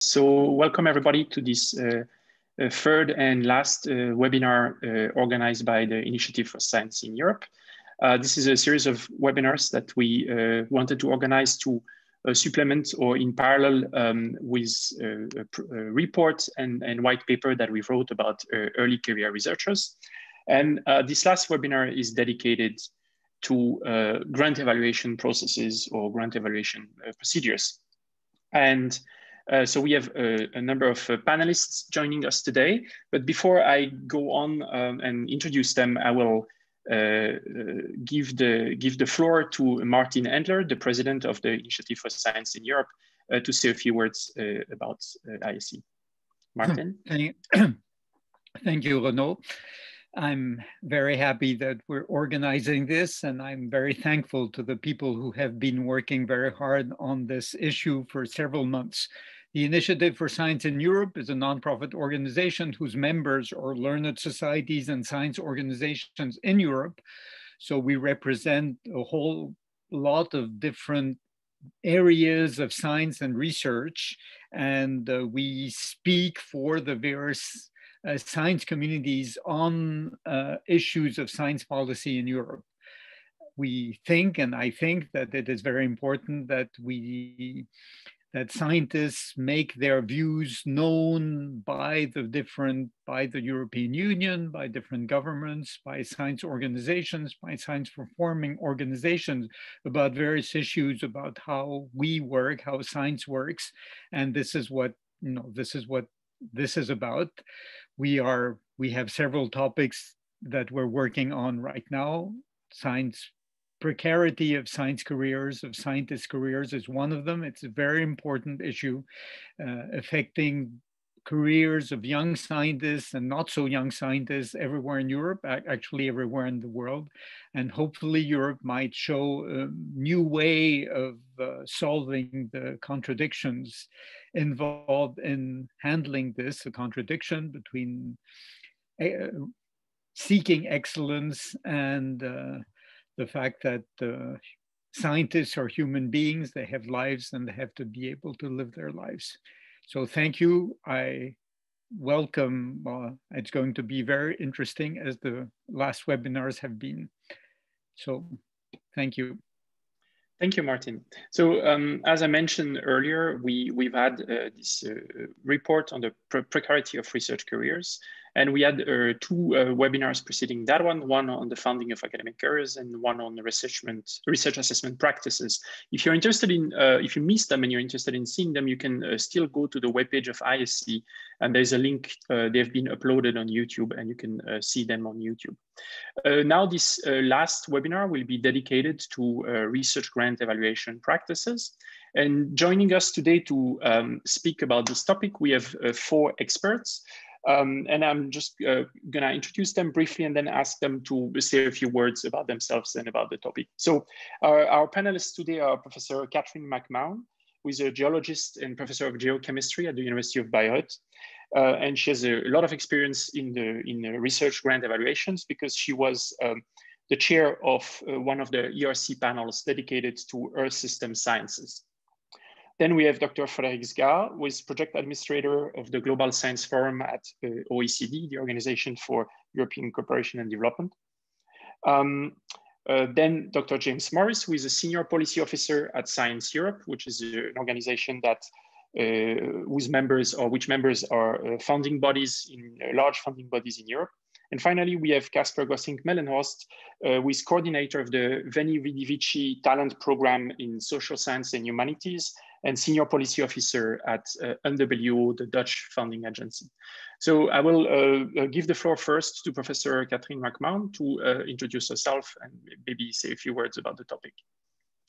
So welcome everybody to this uh, uh, third and last uh, webinar uh, organized by the Initiative for Science in Europe. Uh, this is a series of webinars that we uh, wanted to organize to supplement or in parallel um, with a, a, report and, and white paper that we wrote about early career researchers. And this last webinar is dedicated to grant evaluation processes or grant evaluation procedures. And uh, so we have a, a number of uh, panelists joining us today. But before I go on um, and introduce them, I will uh, uh give the give the floor to Martin Andler, the president of the Initiative for Science in Europe, uh, to say a few words uh, about ISE. Martin. Thank, thank you, Renaud. I'm very happy that we're organizing this, and I'm very thankful to the people who have been working very hard on this issue for several months. The Initiative for Science in Europe is a nonprofit organization whose members are learned societies and science organizations in Europe. So we represent a whole lot of different areas of science and research, and uh, we speak for the various uh, science communities on uh, issues of science policy in Europe. We think, and I think that it is very important that we that scientists make their views known by the different, by the European Union, by different governments, by science organizations, by science performing organizations about various issues about how we work, how science works. And this is what, you know, this is what this is about. We are, we have several topics that we're working on right now. Science precarity of science careers, of scientists' careers is one of them. It's a very important issue uh, affecting careers of young scientists and not so young scientists everywhere in Europe, actually everywhere in the world. And hopefully Europe might show a new way of uh, solving the contradictions involved in handling this, the contradiction between uh, seeking excellence and uh, the fact that uh, scientists are human beings, they have lives and they have to be able to live their lives. So thank you. I welcome, uh, it's going to be very interesting as the last webinars have been. So thank you. Thank you, Martin. So um, as I mentioned earlier, we, we've had uh, this uh, report on the pre precarity of research careers. And we had uh, two uh, webinars preceding that one, one on the funding of academic careers and one on the research, research assessment practices. If you're interested in, uh, if you missed them and you're interested in seeing them, you can uh, still go to the webpage of ISE and there's a link, uh, they've been uploaded on YouTube and you can uh, see them on YouTube. now this last webinar will be dedicated to research grant evaluation practices. And joining us today to um, speak about this topic, we have four experts. Um, and I'm just uh, gonna introduce them briefly and then ask them to say a few words about themselves and about the topic. So our, panelists today are Professor Catherine McCammon, who is a geologist and professor of geochemistry at the University of Bayreuth. Uh, and she has a lot of experience in the in the research grant evaluations because she was um, the chair of uh, one of the ERC panels dedicated to Earth system sciences. Then we have Dr. Frédéric Sgard, who is project administrator of the Global Science Forum at uh, OECD, the Organization for European Cooperation and Development. Um, uh, then Dr. James Morris, who is a senior policy officer at Science Europe, which is uh, an organization that uh, whose members or which members are uh, founding bodies in uh, large funding bodies in Europe. And finally, we have Kasper Gossink-Mellenhorst, uh, who is coordinator of the Veni Vidi Vici talent program in social science and humanities and senior policy officer at uh, NWO, the Dutch funding agency. So I will uh, uh, give the floor first to Professor Catherine McCammon to uh, introduce herself and maybe say a few words about the topic.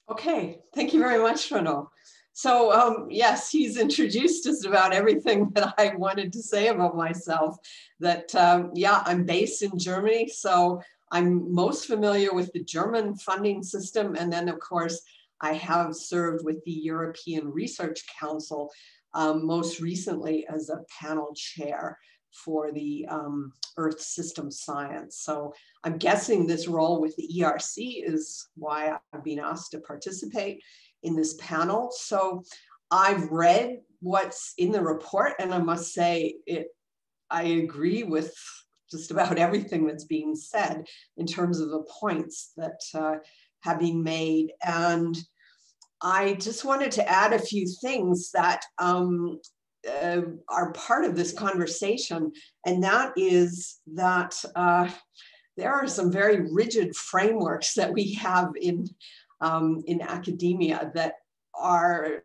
Okay, thank you very much, Renaud. So um, yes, he's introduced just about everything that I wanted to say about myself. That um, yeah, I'm based in Germany, so I'm most familiar with the German funding system, and then of course I have served with the European Research Council, um, most recently as a panel chair for the um, Earth System Science. So I'm guessing this role with the ERC is why I've been asked to participate in this panel. So I've read what's in the report, and I must say it. I agree with just about everything that's being said in terms of the points that uh, have been made. And I just wanted to add a few things that um, uh, are part of this conversation, and that is that uh, there are some very rigid frameworks that we have in um, in academia that are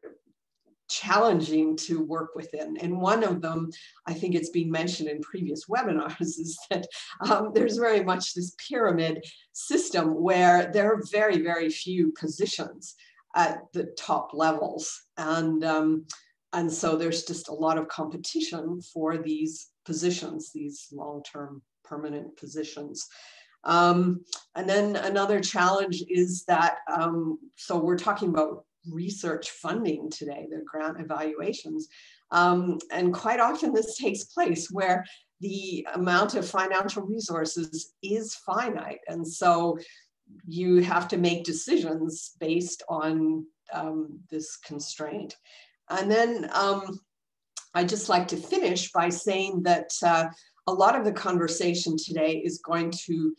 challenging to work within. And one of them, I think it's been mentioned in previous webinars, is that um, there's very much this pyramid system where there are very, very few positions at the top levels. And, um, and so there's just a lot of competition for these positions, these long-term permanent positions. Um, and then another challenge is that, um, so we're talking about research funding today, the grant evaluations. Um, and quite often this takes place where the amount of financial resources is finite. And so you have to make decisions based on um, this constraint. And then um, I just like to finish by saying that uh, a lot of the conversation today is going to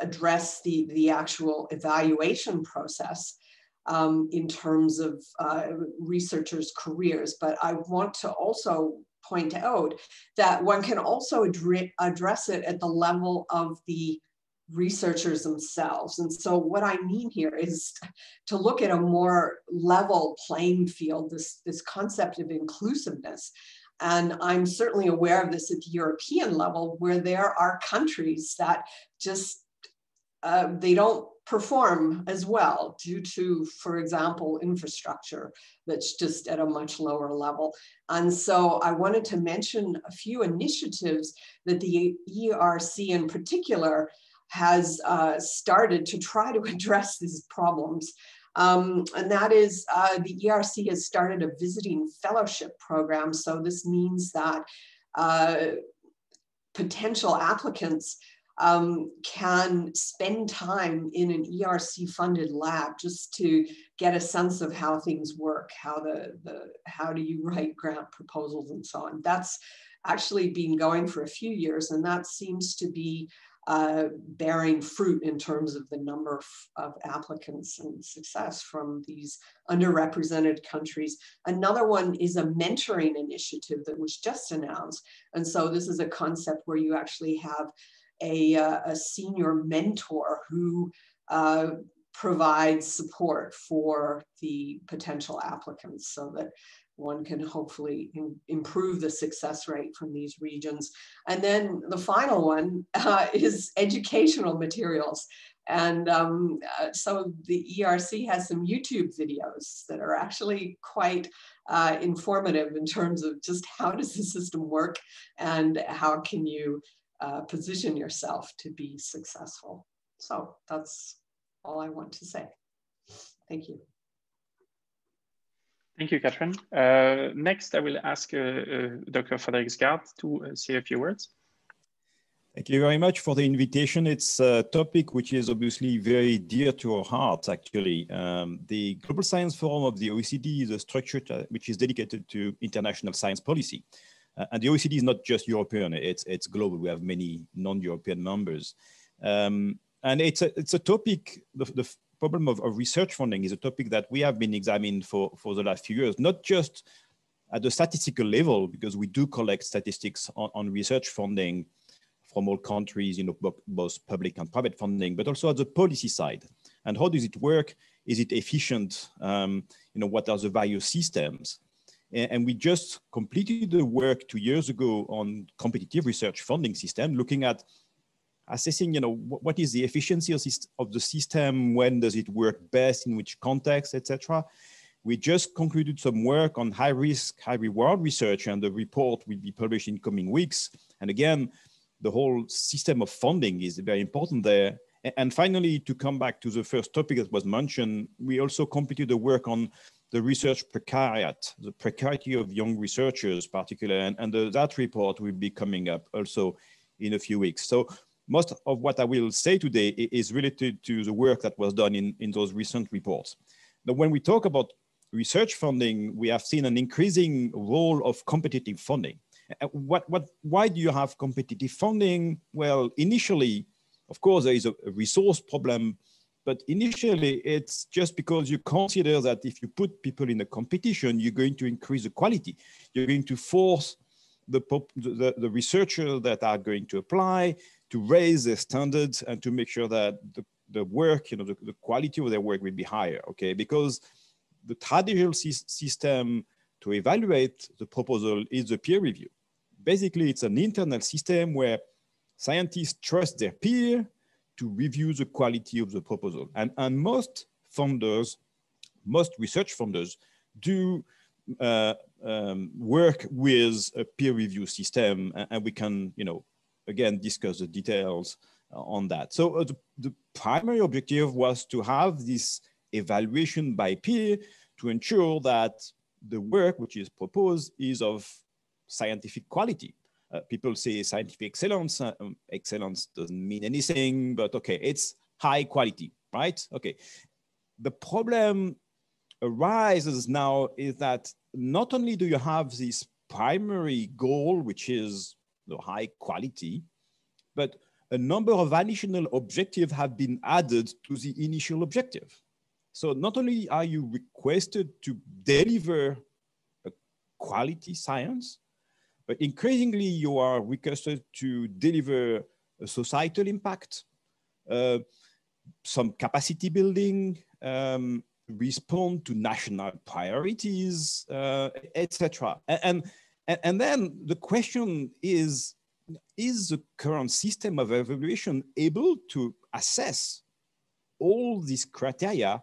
address the, the actual evaluation process um, in terms of uh, researchers' careers. But I want to also point out that one can also address it at the level of the researchers themselves. And so what I mean here is to look at a more level playing field, this, this concept of inclusiveness. And I'm certainly aware of this at the European level where there are countries that just, uh, they don't perform as well due to, for example, infrastructure that's just at a much lower level. And so I wanted to mention a few initiatives that the ERC in particular has uh, started to try to address these problems. Um, and that is uh, the ERC has started a visiting fellowship program. So this means that uh, potential applicants um, can spend time in an ERC funded lab just to get a sense of how things work, how the, the how do you write grant proposals and so on. That's actually been going for a few years and that seems to be uh, bearing fruit in terms of the number of, of, applicants and success from these underrepresented countries. Another one is a mentoring initiative that was just announced. And so this is a concept where you actually have a, uh, a senior mentor who uh, provides support for the potential applicants so that one can hopefully improve the success rate from these regions. And then the final one uh, is educational materials. And um, uh, so the ERC has some YouTube videos that are actually quite uh, informative in terms of just how does the system work and how can you uh, position yourself to be successful. So that's all I want to say. Thank you. Thank you, Catherine. Uh, next, I will ask uh, uh Dr. Frédéric Sgard to uh, say a few words. Thank you very much for the invitation. It's a topic which is obviously very dear to our hearts, actually. Um, the Global Science Forum of the OECD is a structure to, which is dedicated to international science policy. Uh, and the OECD is not just European, it's, it's global. We have many non-European members. Um, and it's a, it's a topic, the, the problem of, of, research funding is a topic that we have been examining for, for the last few years, not just at the statistical level, because we do collect statistics on, on research funding from all countries, you know, both public and private funding, but also at the policy side. And how does it work? Is it efficient? Um, you know, what are the value systems? And we just completed the work two years ago on competitive research funding system, looking at assessing, you know, what is the efficiency of the system, when does it work best, in which context, etc. We just concluded some work on high risk, high reward research, and the report will be published in coming weeks. And again, the whole system of funding is very important there. And finally, to come back to the first topic that was mentioned, we also completed the work on the research precariat, the precarity of young researchers, particularly, and, and the, that report will be coming up also in a few weeks. So most of what I will say today is related to the work that was done in, in those recent reports. Now, when we talk about research funding, we have seen an increasing role of competitive funding. Uh, what, what, why do you have competitive funding? Well, initially, of course, there is a, a resource problem, but initially it's just because you consider that if you put people in a competition, you're going to increase the quality. You're going to force the, the, the researchers that are going to apply to raise their standards and to make sure that the, the work, you know, the, the quality of their work will be higher, okay? Because the traditional system to evaluate the proposal is the peer review. Basically, it's an internal system where scientists trust their peer to review the quality of the proposal. And, and most funders, most research funders do uh, um, work with a peer review system and, and, we can, you know, again, discuss the details on that. So uh, the, the primary objective was to have this evaluation by peer to ensure that the work which is proposed is of scientific quality. Uh, people say scientific excellence. Uh, um, excellence doesn't mean anything, but okay, it's high quality, right? Okay. The problem arises now is that not only do you have this primary goal, which is the high quality, but a number of additional objectives have been added to the initial objective. So not only are you requested to deliver a quality science, but increasingly you are requested to deliver a societal impact, uh, some capacity building, um, respond to national priorities, uh, etc. And, and, and then the question is, is the current system of evaluation able to assess all these criteria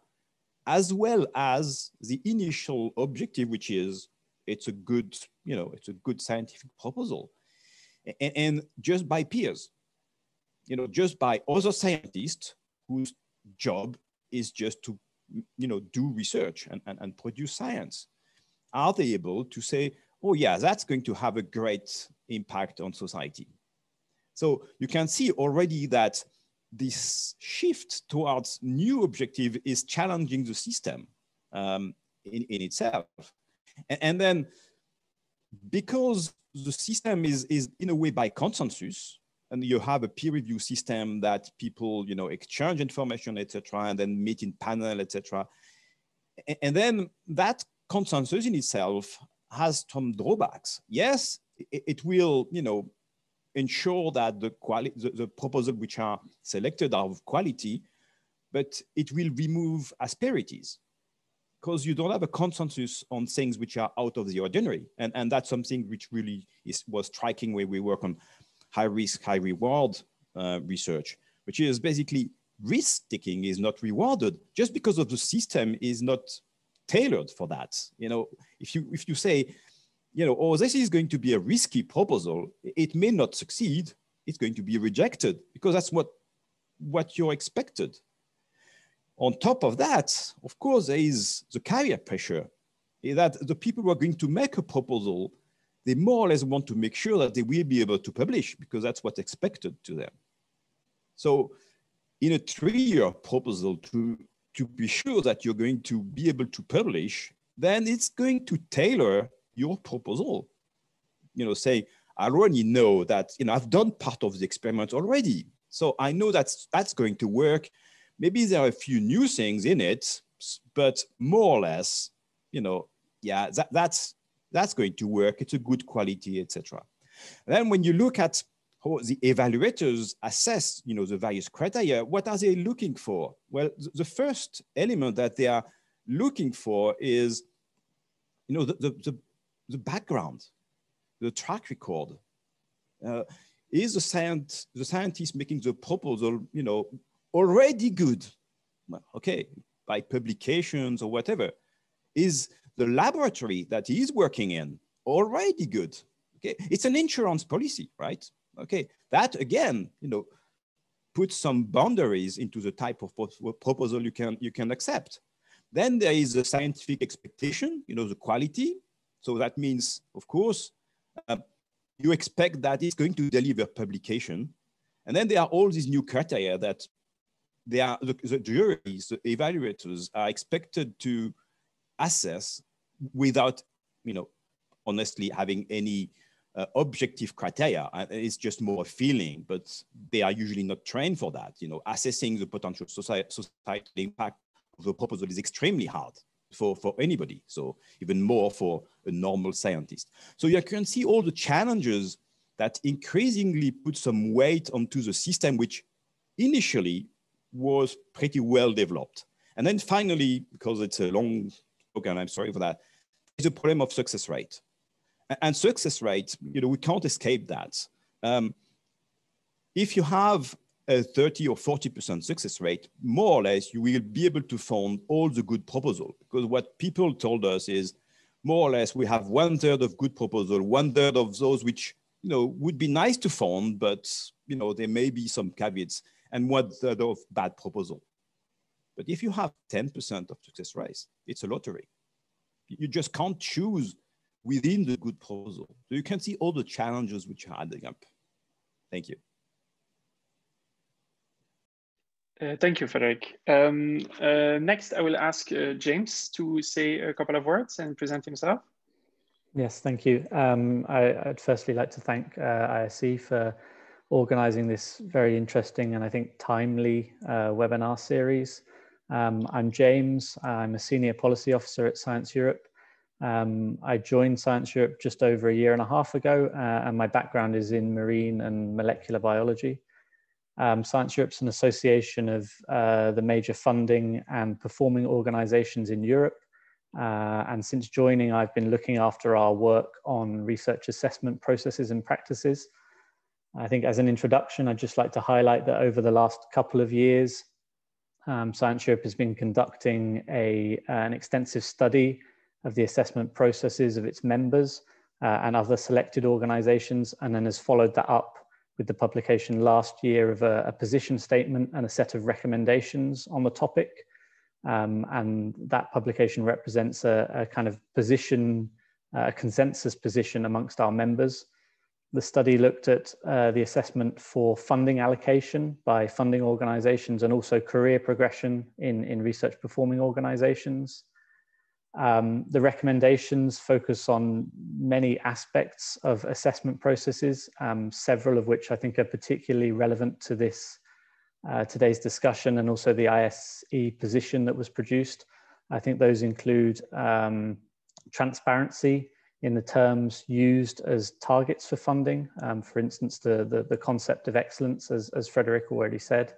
as well as the initial objective, which is it's a good, you know, it's a good scientific proposal. And, and just by peers, you know, just by other scientists whose job is just to, you know, do research and, and, and produce science. Are they able to say, oh yeah, that's going to have a great impact on society? So you can see already that this shift towards new objective is challenging the system um, in, in itself. And, then because the system is, is in a way by consensus, and you have a peer review system that people, you know, exchange information, etc., and then meet in panel, etc. And, then that consensus in itself has some drawbacks. Yes, it, it will, you know, ensure that the, quality, the, the proposals which are selected are of quality, but it will remove asperities because you don't have a consensus on things which are out of the ordinary. And, and that's something which really is, was striking when we work on high risk, high reward uh, research, which is basically risk taking is not rewarded just because of the system is not tailored for that. You know, if you, if you say, you know, oh, this is going to be a risky proposal. It may not succeed. It's going to be rejected because that's what, what you're expected. On top of that, of course, there is the carrier pressure that the people who are going to make a proposal, they more or less want to make sure that they will be able to publish because that's what's expected to them. So in a three-year proposal to, to be sure that you're going to be able to publish, then it's going to tailor your proposal. You know, say, I already know that, you know, I've done part of the experiment already. So I know that's, that's going to work. Maybe there are a few new things in it, but more or less, you know, yeah, that, that's, that's going to work. It's a good quality, etc. Then when you look at how the evaluators assess, you know, the various criteria, what are they looking for? Well, the first element that they are looking for is, you know, the, the, the the background, the track record. Uh, is the, science, the scientist making the proposal, you know, already good? Well, okay, by publications or whatever. Is the laboratory that he's working in already good? Okay, it's an insurance policy, right? Okay, that again, you know, puts some boundaries into the type of proposal you can you can accept. Then there is a scientific expectation, you know, the quality, so that means, of course, uh, you expect that it's going to deliver publication. And then there are all these new criteria that they are, the, the juries, the evaluators are expected to assess without, you know, honestly having any uh, objective criteria. It's just more feeling, but they are usually not trained for that. You know, assessing the potential societal impact of a proposal is extremely hard for, for anybody. So even more for a normal scientist. So you can see all the challenges that increasingly put some weight onto the system, which initially was pretty well developed. And then finally, because it's a long talk and I'm sorry for that, is a problem of success rate. And success rate, you know, we can't escape that. Um, if you have a 30 or 40% success rate, more or less, you will be able to fund all the good proposal. Because what people told us is more or less we have one third of good proposal, one third of those which you know would be nice to fund, but you know there may be some caveats, and one third of bad proposal. But if you have 10% of success rate, it's a lottery. You just can't choose within the good proposal. So you can see all the challenges which are adding up. Thank you. Uh, thank you, Frederic. Um, uh, next, I will ask uh, James to say a couple of words and present himself. Yes, thank you. Um, I, would firstly like to thank uh, ISE for organizing this very interesting and I think timely uh, webinar series. Um, I'm James. I'm a senior policy officer at Science Europe. Um, I joined Science Europe just over a year and a half ago, uh, and my background is in marine and molecular biology. Um, Science Europe's an association of uh, the major funding and performing organizations in Europe. Uh, and since joining, I've been looking after our work on research assessment processes and practices. I think as an introduction, I'd just like to highlight that over the last couple of years, um, Science Europe has been conducting a, an extensive study of the assessment processes of its members uh, and other selected organizations, and then has followed that up with the publication last year of a, a position statement and a set of recommendations on the topic. Um, and that publication represents a, a kind of position, a consensus position amongst our members. The study looked at uh, the assessment for funding allocation by funding organizations and also career progression in, in research performing organizations. Um, the recommendations focus on many aspects of assessment processes, um, several of which I think are particularly relevant to this uh, today's discussion and also the ISE position that was produced. I think those include um, transparency in the terms used as targets for funding. Um, for instance, the, the, the, concept of excellence, as, as Frederic already said,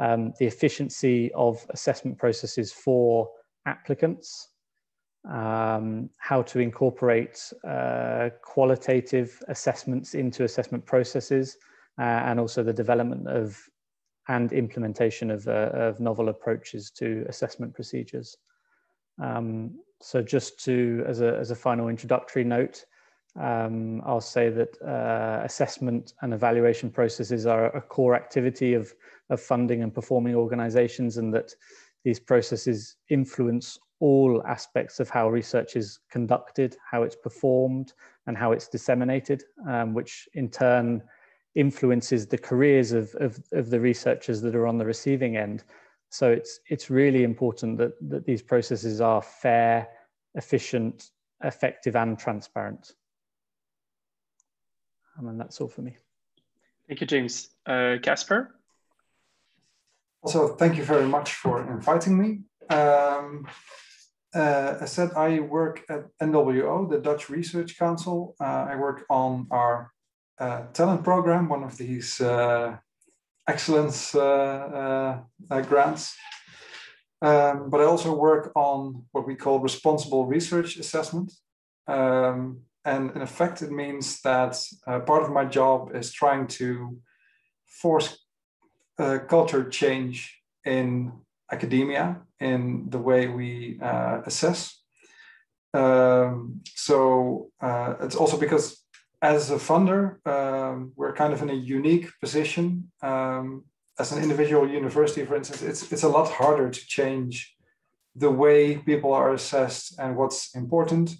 um, the efficiency of assessment processes for applicants, um, how to incorporate uh, qualitative assessments into assessment processes, uh, and also the development of and implementation of, uh, of novel approaches to assessment procedures. Um, so just to, as a, as a final introductory note, um, I'll say that uh, assessment and evaluation processes are a core activity of, of funding and performing organizations and that these processes influence all aspects of how research is conducted, how it's performed, and how it's disseminated, um, which in turn influences the careers of, of, of, the researchers that are on the receiving end. So it's, it's really important that, that these processes are fair, efficient, effective, and transparent. And that's all for me. Thank you, James. Uh, Kasper? Also, thank you very much for inviting me. Um, uh, I said I work at NWO, the Dutch Research Council. Uh, I work on our uh, talent program, one of these uh, excellence uh, uh, grants. Um, but I also work on what we call responsible research assessment. Um, and in effect, it means that part of my job is trying to force culture change in academia in the way we uh, assess. Um, so uh, it's also because as a funder, um, we're kind of in a unique position. Um, as an individual university, for instance, it's, it's a lot harder to change the way people are assessed and what's important.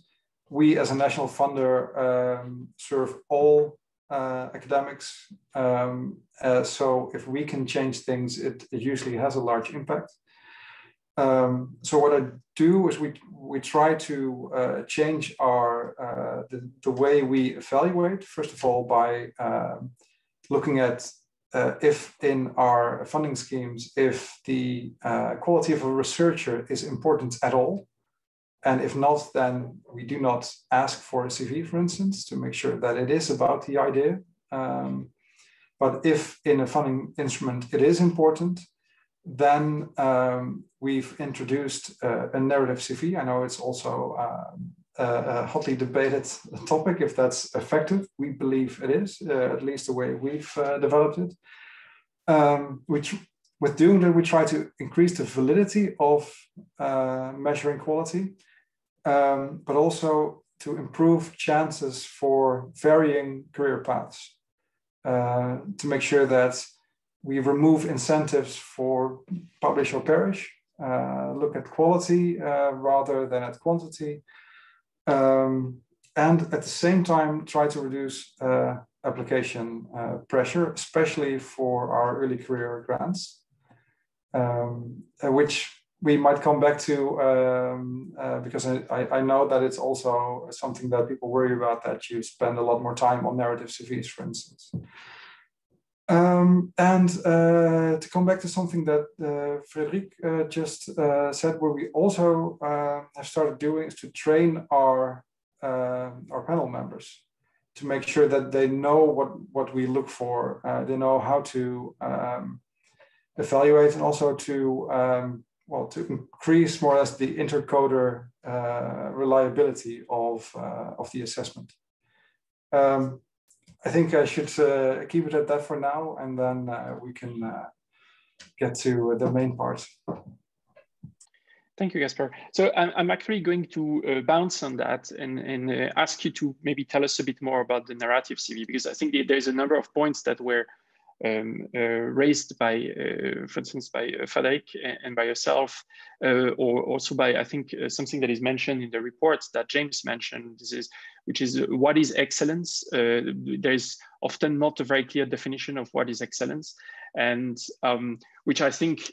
We, as a national funder, um, serve all uh, academics. Um, uh, so if we can change things, it, it usually has a large impact. Um, so what I do is we we try to uh, change our uh, the, the way we evaluate. First of all, by um, looking at uh, if in our funding schemes, if the uh, quality of a researcher is important at all, and if not, then we do not ask for a CV, for instance, to make sure that it is about the idea. Um, but if in a funding instrument it is important, then um, we've introduced uh, a narrative CV. I know it's also uh, a hotly debated topic if that's effective. We believe it is, uh, at least the way we've uh, developed it. Um, which with doing that, we try to increase the validity of uh, measuring quality, um, but also to improve chances for varying career paths. Uh, to make sure that we remove incentives for publish or perish, uh, look at quality uh, rather than at quantity, um, and at the same time try to reduce uh, application uh, pressure, especially for our early career grants, um, which we might come back to um, uh, because I, I, know that it's also something that people worry about that you spend a lot more time on narrative CVs, for instance. Um, and uh, to come back to something that uh, Frederic uh, just uh, said, where we also uh, have started doing is to train our uh, our panel members to make sure that they know what what we look for, they know how to um, evaluate, and also to um, well, to increase more or less the intercoder uh, reliability of, uh, of the assessment. Um, I think I should uh, keep it at that for now, and then uh, we can uh, get to the main part. Thank you, Jasper. So I'm, actually going to uh, bounce on that and, and ask you to maybe tell us a bit more about the narrative CV, because I think there's a number of points that were um, uh, raised by, uh, for instance, by uh, Frederic and by yourself, or also by, I think, something that is mentioned in the report that James mentioned, this is, which is what is excellence? there's often not a very clear definition of what is excellence, and um, which I think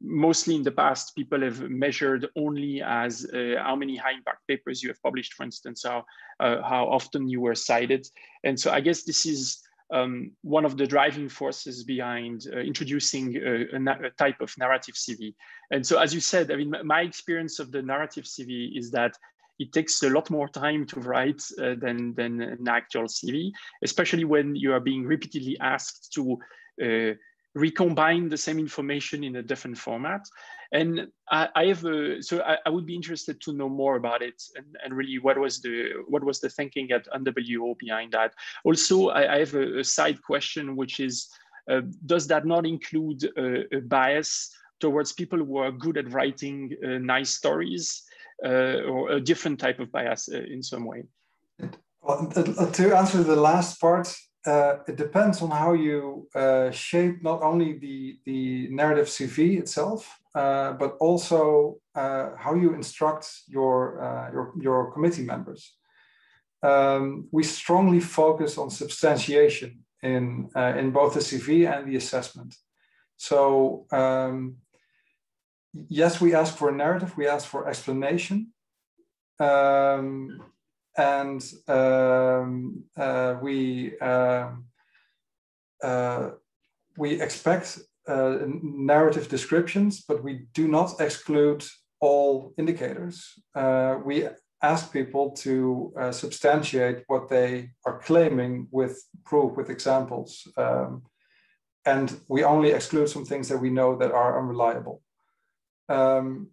mostly in the past, people have measured only as uh, how many high impact papers you have published, for instance, how, uh, how often you were cited. And so I guess this is um, one of the driving forces behind uh, introducing a, a, a, type of narrative CV. And so, as you said, I mean, my experience of the narrative CV is that it takes a lot more time to write uh, than, than an actual CV, especially when you are being repeatedly asked to uh, recombine the same information in a different format. And I, I have a, so I, I, would be interested to know more about it and, and really what was the what was the thinking at NWO behind that. Also, I, I have a, a, side question, which is, uh, does that not include a, a, bias towards people who are good at writing uh, nice stories or a different type of bias uh, in some way? Well, to answer the last part, uh, it depends on how you uh, shape not only the, the narrative CV itself, uh, but also uh, how you instruct your, uh, your, your committee members. Um, we strongly focus on substantiation in, uh, in both the CV and the assessment. So um, yes, we ask for a narrative, we ask for explanation. Um, and um, uh, we um, uh, we expect uh, narrative descriptions, but we do not exclude all indicators. Uh, we ask people to uh, substantiate what they are claiming with proof, with examples. Um, and we only exclude some things that we know that are unreliable. Um,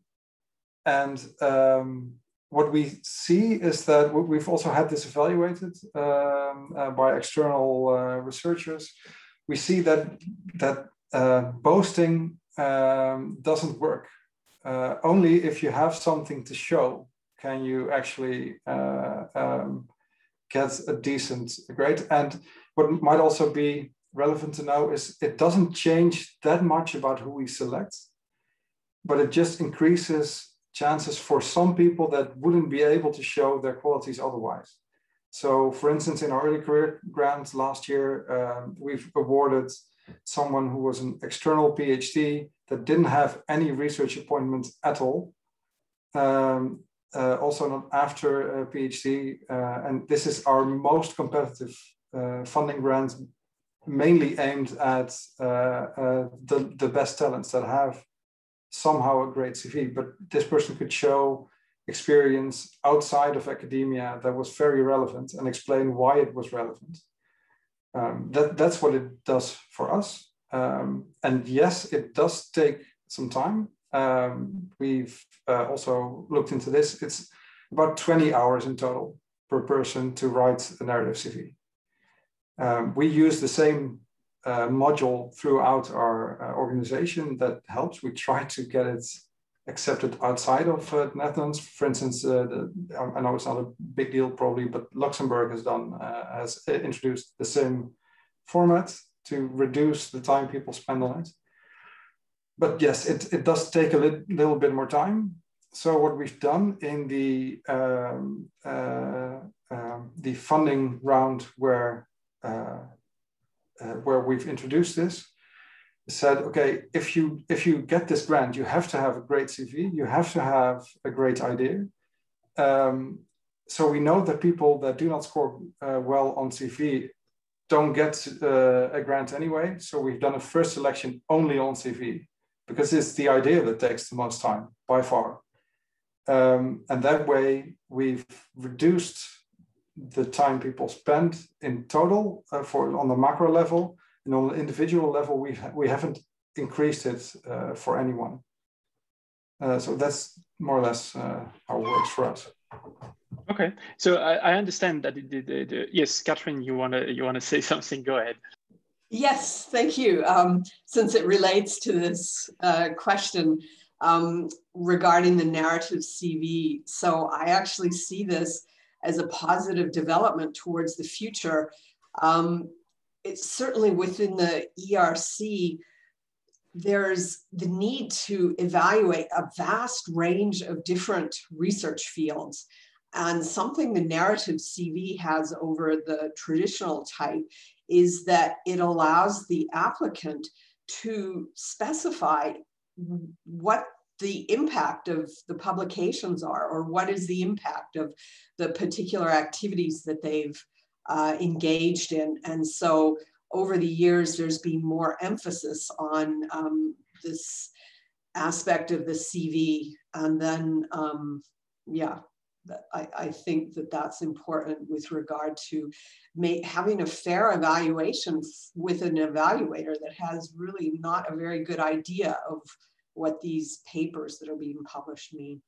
and um, what we see is that we've also had this evaluated um, uh, by external uh, researchers. We see that that uh, boasting um, doesn't work. Uh, only if you have something to show can you actually uh, um, get a decent grade. And what might also be relevant to know is it doesn't change that much about who we select, but it just increases chances for some people that wouldn't be able to show their qualities otherwise. So, for instance, in our early career grants last year, um, we've awarded someone who was an external PhD that didn't have any research appointments at all. Um, uh, also not after a PhD. Uh, and this is our most competitive uh, funding grant, mainly aimed at uh, uh, the, the best talents that have somehow a great CV. But this person could show experience outside of academia that was very relevant and explain why it was relevant. Um, that, that's what it does for us. Um, and yes, it does take some time. Um, we've uh, also looked into this. It's about 20 hours in total per person to write a narrative CV. Um, we use the same uh, module throughout our uh, organization that helps. We try to get it accepted outside of uh, the Netherlands. For instance, uh, the, I know it's not a big deal probably, but Luxembourg has done uh, has introduced the same format to reduce the time people spend on it. But yes, it, it does take a li little bit more time. So what we've done in the um, uh, um, the funding round where uh, uh, where we've introduced this said, okay, if you if you get this grant, you have to have a great CV, you have to have a great idea. Um, so we know that people that do not score uh, well on CV don't get uh, a grant anyway. So we've done a first selection only on CV because it's the idea that takes the most time by far. Um, and that way we've reduced the time people spend in total uh, for on the macro level and on the individual level, we, ha we haven't increased it uh, for anyone. Uh, so that's more or less uh, how it works for us. Okay, so I, I understand that. The, the, the, yes, Catherine, you wanna you wanna say something? Go ahead. Yes, thank you. Um, since it relates to this uh, question um, regarding the narrative CV, so I actually see this as a positive development towards the future. Um, it's certainly within the ERC, there's the need to evaluate a vast range of different research fields. And something the narrative CV has over the traditional type is that it allows the applicant to specify what the impact of the publications are or what is the impact of the particular activities that they've uh, engaged in. And so over the years, there's been more emphasis on um, this aspect of the CV. And then, um, yeah, I, I, think that that's important with regard to having a fair evaluation with an evaluator that has really not a very good idea of what these papers that are being published mean.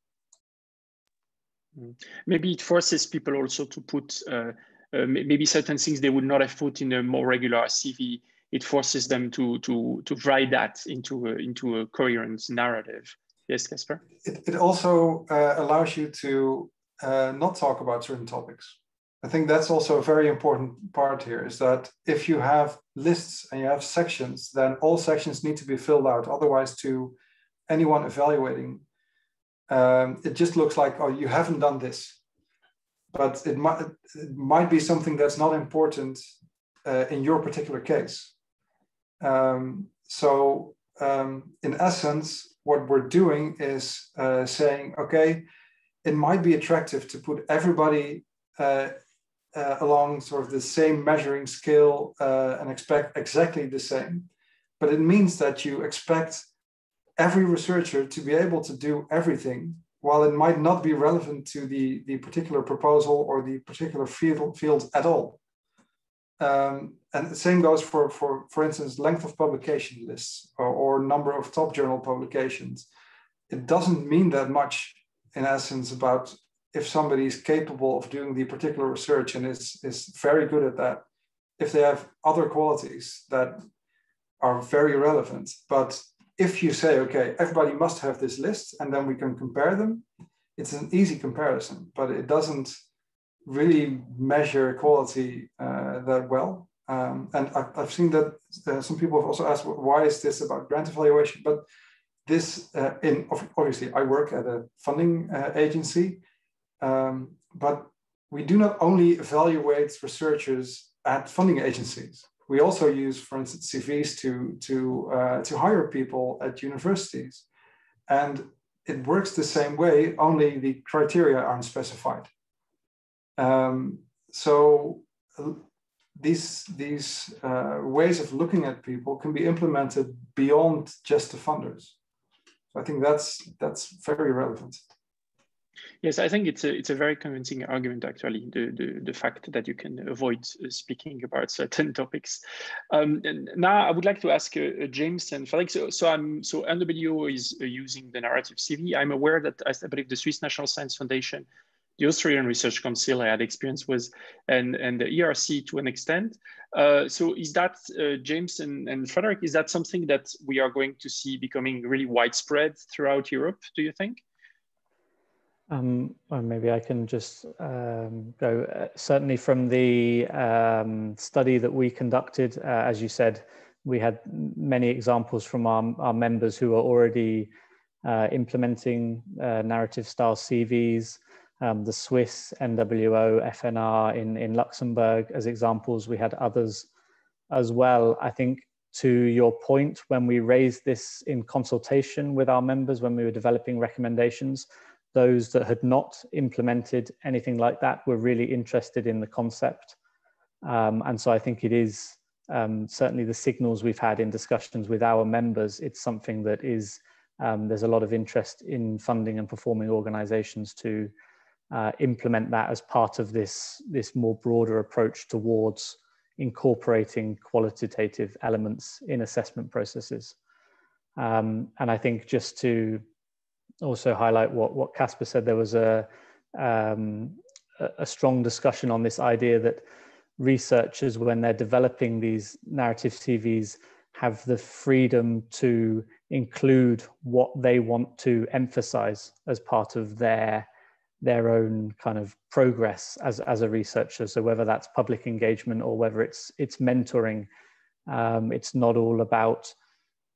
Mm. Maybe it forces people also to put uh, uh, maybe certain things they would not have put in a more regular CV. It forces them to to to write that into a, into a coherent narrative. Yes, Kasper. It, it also uh, allows you to uh, not talk about certain topics. I think that's also a very important part here is that if you have lists and you have sections, then all sections need to be filled out. Otherwise, to anyone evaluating, um, it just looks like, oh, you haven't done this but it might, it might be something that's not important uh, in your particular case. Um, so um, in essence, what we're doing is uh, saying, okay, it might be attractive to put everybody uh, uh along sort of the same measuring scale uh, and expect exactly the same. But it means that you expect every researcher to be able to do everything while it might not be relevant to the, the particular proposal or the particular field, field at all. Um, and the same goes for, for, for instance, length of publication lists or, or number of top journal publications. It doesn't mean that much in essence about if somebody is capable of doing the particular research and is, is very good at that, if they have other qualities that are very relevant, but if you say, okay, everybody must have this list and then we can compare them, it's an easy comparison, but it doesn't really measure quality uh, that well. Um, and I've, I've, seen that uh, some people have also asked, why is this about grant evaluation? But this, uh, in obviously, I work at a funding uh, agency, um, but we do not only evaluate researchers at funding agencies. We also use, for instance, CVs to, to, uh, to hire people at universities. And it works the same way, only the criteria aren't specified. Um, so uh, these, these uh, ways of looking at people can be implemented beyond just the funders. So I think that's, that's very relevant. Yes, I think it's a it's a very convincing argument actually. The the, the fact that you can avoid uh, speaking about certain topics. Um, now I would like to ask uh, James and Felix. So, so I'm so NWO is uh, using the narrative CV. I'm aware that I believe the Swiss National Science Foundation, the Australian Research Council I had experience with, and and the ERC to an extent. Uh, so is that uh, James and, and Frédéric? Is that something that we are going to see becoming really widespread throughout Europe? Do you think? Um, well, maybe I can just um, go. Uh, certainly, from the um, study that we conducted, uh, as you said, we had many examples from our, our members who are already uh, implementing uh, narrative style CVs. Um, the Swiss NWO FNR in, in Luxembourg as examples. We had others as well. I think to your point, when we raised this in consultation with our members, when we were developing recommendations, those that had not implemented anything like that were really interested in the concept. Um, and so I think it is um, certainly the signals we've had in discussions with our members, it's something that is, um, there's a lot of interest in funding and performing organizations to uh, implement that as part of this, this more broader approach towards incorporating qualitative elements in assessment processes. Um, and I think just to also highlight what what Kasper said. There was a um, a strong discussion on this idea that researchers, when they're developing these narrative CVs, have the freedom to include what they want to emphasize as part of their their own kind of progress as, as a researcher. So whether that's public engagement or whether it's it's mentoring, um, it's not all about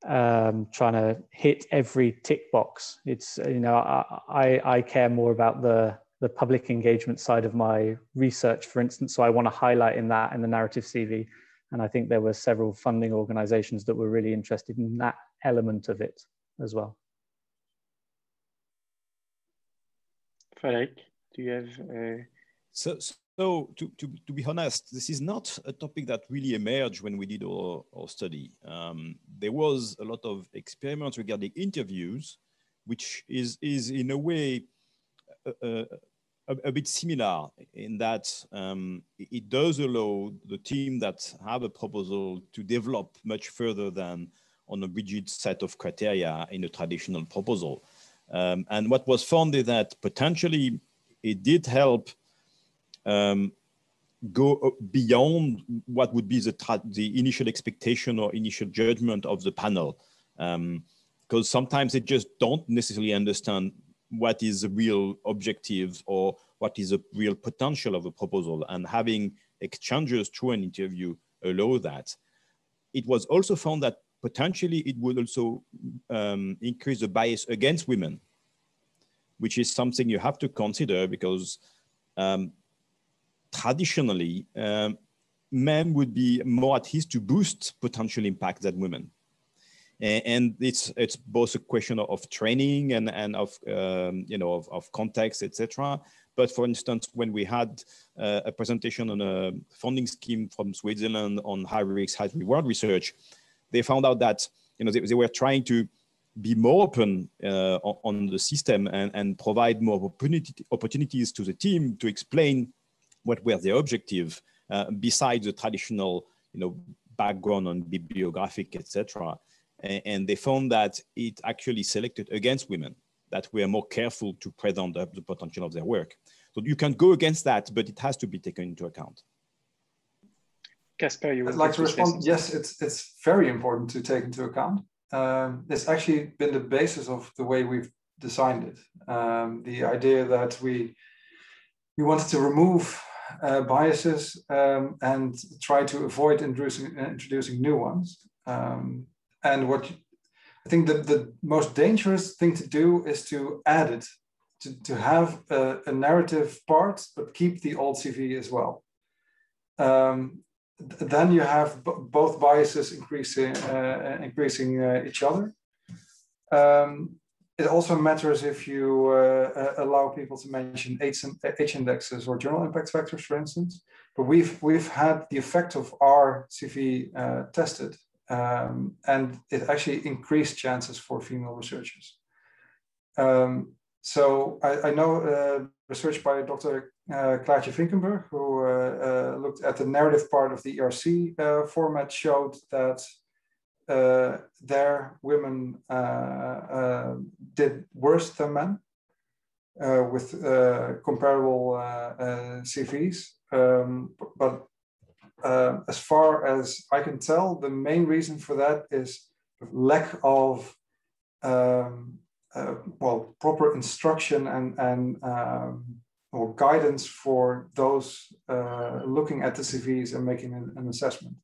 um, trying to hit every tick box. It's you know I, I I care more about the the public engagement side of my research, for instance. So I want to highlight in that in the narrative CV, and I think there were several funding organisations that were really interested in that element of it as well. Frédéric, do you have? Uh... So, so to, to, to be honest, this is not a topic that really emerged when we did our, our study. Um, there was a lot of experiments regarding interviews, which is, is in a way a, a, a bit similar in that um, it does allow the team that have a proposal to develop much further than on a rigid set of criteria in a traditional proposal. Um, and what was found is that potentially it did help um, go beyond what would be the, the initial expectation or initial judgment of the panel. Because um, sometimes they just don't necessarily understand what is the real objective or what is the real potential of a proposal. And having exchanges through an interview allow that. It was also found that potentially it would also um, increase the bias against women, which is something you have to consider because um, traditionally, um, men would be more at ease to boost potential impact than women. And it's it's both a question of training and and of um, you know of, of context, etc. But for instance, when we had uh, a presentation on a funding scheme from Switzerland on high risk, high reward research, they found out that you know they, they were trying to be more open uh, on the system and, and provide more opportunity, opportunities to the team to explain what were the objective uh, besides the traditional, you know, background on bibliographic, etc. And, and, they found that it actually selected against women that were more careful to present the, the potential of their work. So you can go against that, but it has to be taken into account. Kasper, you would like to respond? Yes, it's it's very important to take into account. Um, it's actually been the basis of the way we've designed it. Um, the idea that we we wanted to remove uh, biases um, and try to avoid introducing, introducing new ones. Um, and what I think the, the most dangerous thing to do is to add it, to, to have a, a narrative part, but keep the old CV as well. Um, then you have both biases increasing uh, increasing uh, each other. Um, it also matters if you uh, uh allow people to mention H, H indexes or journal impact factors, for instance. But we've we've had the effect of our CV uh, tested, um, and it actually increased chances for female researchers. Um, so I, I know uh, research by Dr. Uh, Vinkenburg, who uh, uh, looked at the narrative part of the ERC uh, format, showed that uh, their women uh, did worse than men with comparable CVs. Um, but as far as I can tell, the main reason for that is lack of um, uh, well, proper instruction and, and um, or guidance for those uh, looking at the CVs and making an, an, assessment.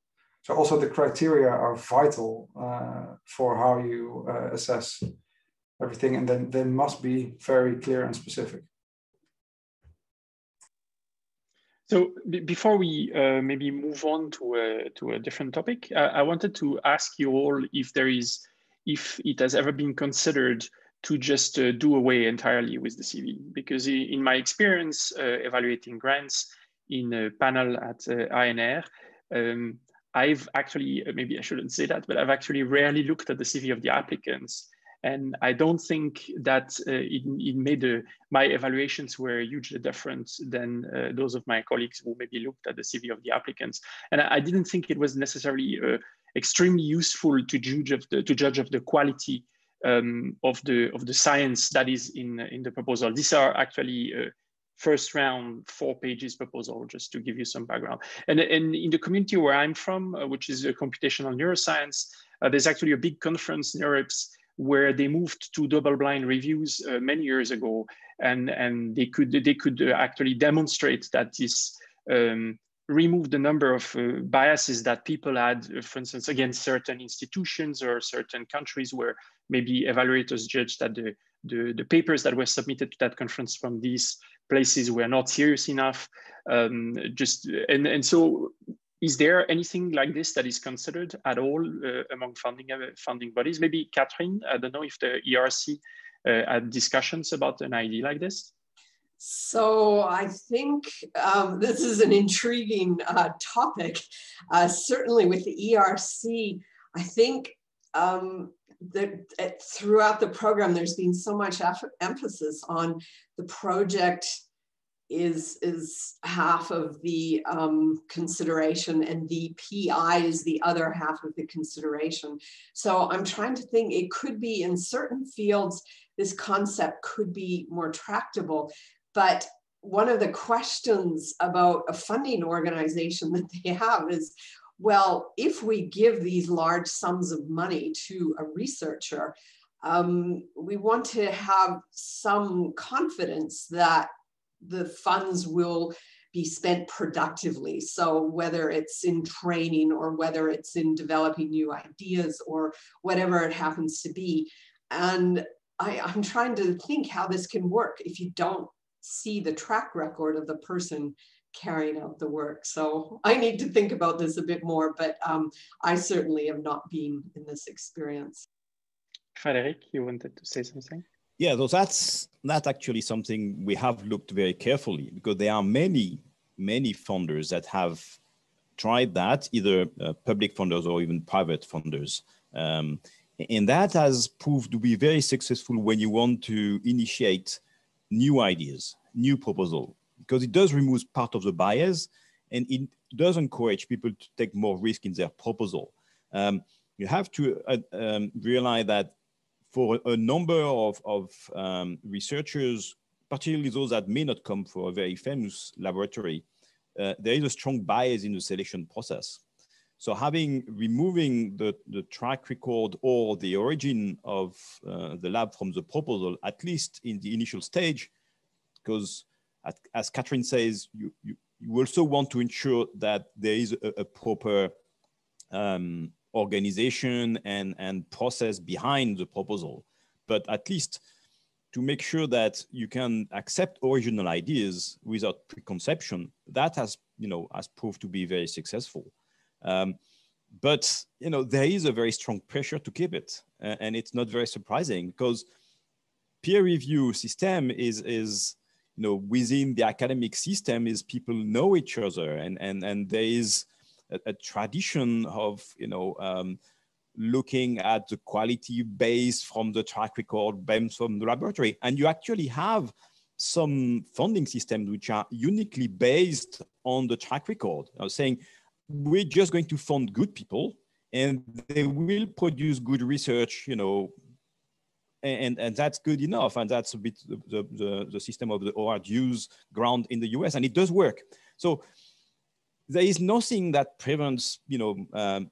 So also the criteria are vital uh, for how you uh, assess everything, and then they must be very clear and specific. So before we uh, maybe move on to a, to a different topic, I wanted to ask you all if there is, if it has ever been considered to just uh, do away entirely with the CV. Because in my experience uh, evaluating grants in a panel at uh, ANR, um, I've actually, uh, maybe I shouldn't say that, but I've actually rarely looked at the CV of the applicants. And I don't think that uh, it, it, made a, my evaluations were hugely different than uh, those of my colleagues who maybe looked at the CV of the applicants. And I, I didn't think it was necessarily extremely useful to judge of the, to judge of the quality um, of the of the science that is in in the proposal. These are actually uh, first round four pages proposal, just to give you some background. And, and in the community where I'm from, uh, which is a computational neuroscience, uh, there's actually a big conference, NeurIPS, where they moved to double-blind reviews uh, many years ago, and and they could they could uh, actually demonstrate that this um, remove the number of uh, biases that people had, uh, for instance, against certain institutions or certain countries where maybe evaluators judged that the, the, the, papers that were submitted to that conference from these places were not serious enough. Um, just and, and so is there anything like this that is considered at all uh, among funding uh, funding bodies? Maybe Catherine, I don't know if the ERC uh, had discussions about an idea like this. So I think um, this is an intriguing uh, topic. Uh, certainly with the ERC, I think um, that uh, throughout the program, there's been so much emphasis on the project is is half of the um, consideration and the PI is the other half of the consideration. So I'm trying to think it could be in certain fields, this concept could be more tractable. But one of the questions about a funding organization that they have is well, if we give these large sums of money to a researcher, um, we want to have some confidence that the funds will be spent productively. So whether it's in training or whether it's in developing new ideas or whatever it happens to be. And I, I'm trying to think how this can work if you don't see the track record of the person carrying out the work. So I need to think about this a bit more, but um, I certainly have not been in this experience. Frédéric, you wanted to say something? Yeah, so that's that's actually something we have looked very carefully because there are many many funders that have tried that, either uh, public funders or even private funders. Um, and that has proved to be very successful when you want to initiate new ideas, new proposal, because it does remove part of the bias and it does encourage people to take more risk in their proposal. Um, you have to uh, um, realize that for a number of, of um, researchers, particularly those that may not come from a very famous laboratory, uh, there is a strong bias in the selection process. So having removing the, the track record or the origin of uh, the lab from the proposal, at least in the initial stage, because as Catherine says, you, you, you, also want to ensure that there is a, a proper um, organization and, and process behind the proposal. But at least to make sure that you can accept original ideas without preconception, that has, you know, has proved to be very successful. Um, but you know there is a very strong pressure to keep it, uh, and it's not very surprising because peer review system is is you know within the academic system is people know each other, and and and there is a, a tradition of you know. Um, looking at the quality based from the track record based from the laboratory and you actually have some funding systems which are uniquely based on the track record I was saying we're just going to fund good people and they will produce good research, you know, and, and that's good enough. And that's a bit the, the, the system of the ORDU's ground in the US, and it does work. So there is nothing that prevents, you know, um,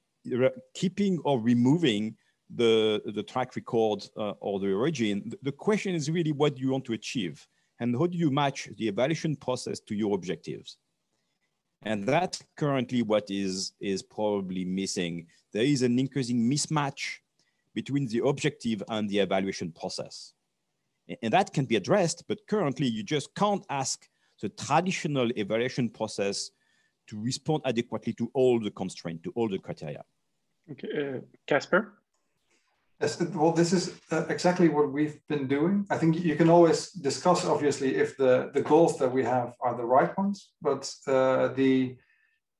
keeping or removing the, the track record uh, or the origin. The question is really what do you want to achieve? And how do you match the evaluation process to your objectives? And that's currently what is, is probably missing. There is an increasing mismatch between the objective and the evaluation process. And that can be addressed, but currently you just can't ask the traditional evaluation process to respond adequately to all the constraints, to all the criteria. Okay, Kasper? Uh, Yes, well, this is uh, exactly what we've been doing. I think you can always discuss, obviously, if the, the goals that we have are the right ones, but uh, the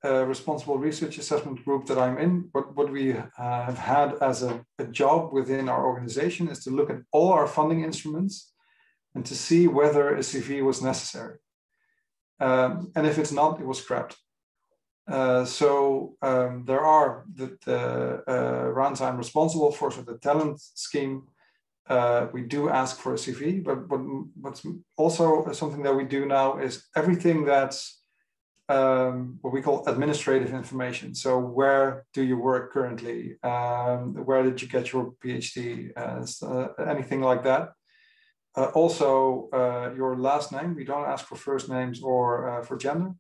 uh, responsible research assessment group that I'm in, what, what we have had as a, a job within our organization is to look at all our funding instruments and to see whether a CV was necessary. Um, and if it's not, it was scrapped. Uh, so um, there are the, the uh, runtime responsible for so the talent scheme. Uh, we do ask for a CV, but, but what's also something that we do now is everything that's um, what we call administrative information. So where do you work currently? Um, where did you get your PhD? Uh, anything like that. Uh, also, your last name, we don't ask for first names or for gender,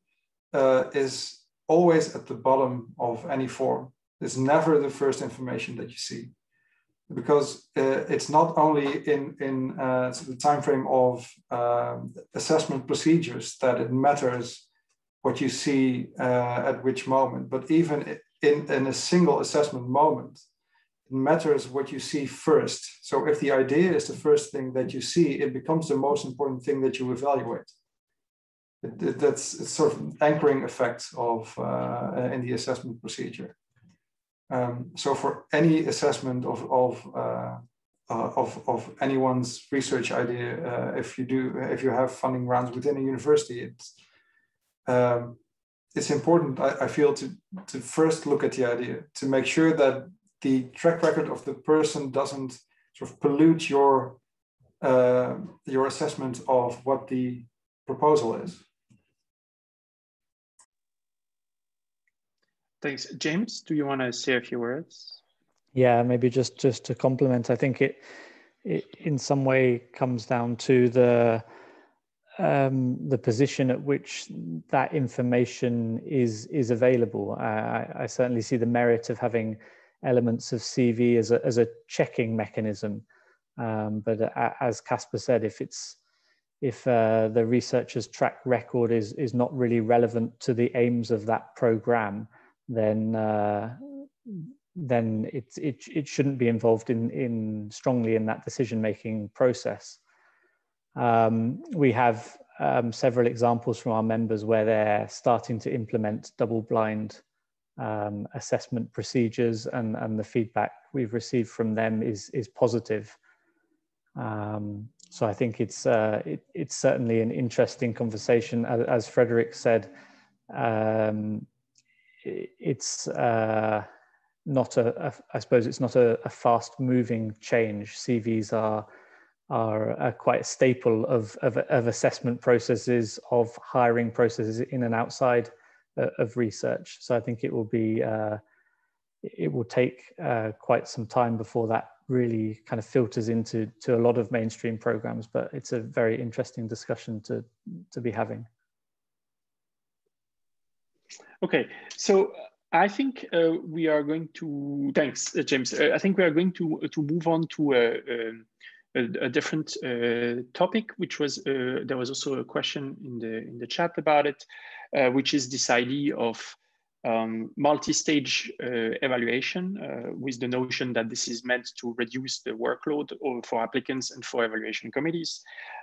is always at the bottom of any form. It's never the first information that you see, because uh, it's not only in in uh, the time frame of um, assessment procedures that it matters what you see uh, at which moment, but even in, in a single assessment moment, it matters what you see first. So if the idea is the first thing that you see, it becomes the most important thing that you evaluate it, that's sort of anchoring effect of uh, in the assessment procedure. Um, so for any assessment of of, uh, uh, of of anyone's research idea, uh, if you do if you have funding rounds within a university, it's um, it's important. I, I feel to to first look at the idea to make sure that the track record of the person doesn't sort of pollute your uh, your assessment of what the proposal is. Thanks. James, do you want to say a few words? Yeah, maybe just just to complement. I think it, it in some way comes down to the um, the position at which that information is is available. I, I, certainly see the merit of having elements of CV as a as a checking mechanism. Um, but as Kasper said, if it's if uh, the researcher's track record is is not really relevant to the aims of that program, then uh, then it, it it shouldn't be involved in in strongly in that decision making process. Um, we have um, several examples from our members where they're starting to implement double blind um, assessment procedures, and and the feedback we've received from them is is positive. Um, so I think it's uh, it, it's certainly an interesting conversation, as, as Frédéric said. Um, it's uh, not a, a, I suppose it's not a, a fast moving change. CVs are are quite a staple of, of, of, assessment processes, of hiring processes in and outside uh, of research. So I think it will be, uh, it will take uh, quite some time before that really kind of filters into to a lot of mainstream programs, but it's a very interesting discussion to, to be having. Okay, so uh, I think uh, we are going to, thanks, uh, James. Uh, I think we are going to, to move on to a, a, a different uh, topic, which was, there was also a question in the, in the chat about it, which is this idea of um, multi-stage uh, evaluation uh, with the notion that this is meant to reduce the workload for applicants and for evaluation committees.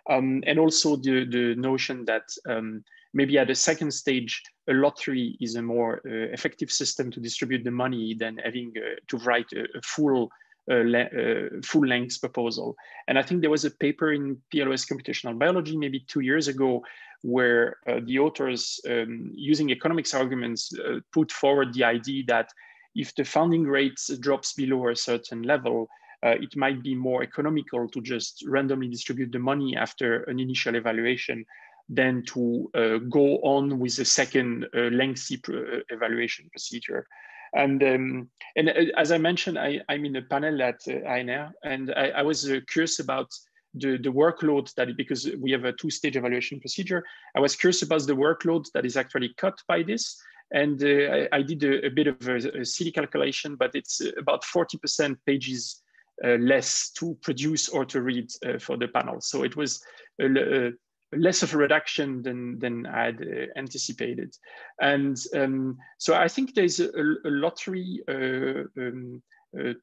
Um, and also the, the notion that um, maybe at a second stage, a lottery is a more uh, effective system to distribute the money than having uh, to write a, a full uh, uh, full length proposal. And I think there was a paper in PLOS computational biology maybe two years ago where uh, the authors, um, using economics arguments, uh, put forward the idea that if the funding rate drops below a certain level, it might be more economical to just randomly distribute the money after an initial evaluation than to uh, go on with a second uh, lengthy uh, evaluation procedure. And, um, and as I mentioned, I, am in a panel at ANR, and I, I was curious about the, the workload that because we have a two-stage evaluation procedure, I was curious about the workload that is actually cut by this. And uh, I, I, did a, a bit of a, a, silly calculation, but it's about 40% pages uh, less to produce or to read uh, for the panel. So it was a, less of a reduction than, than I'd uh, anticipated. And um, so I think there's a, lottery uh, um, uh,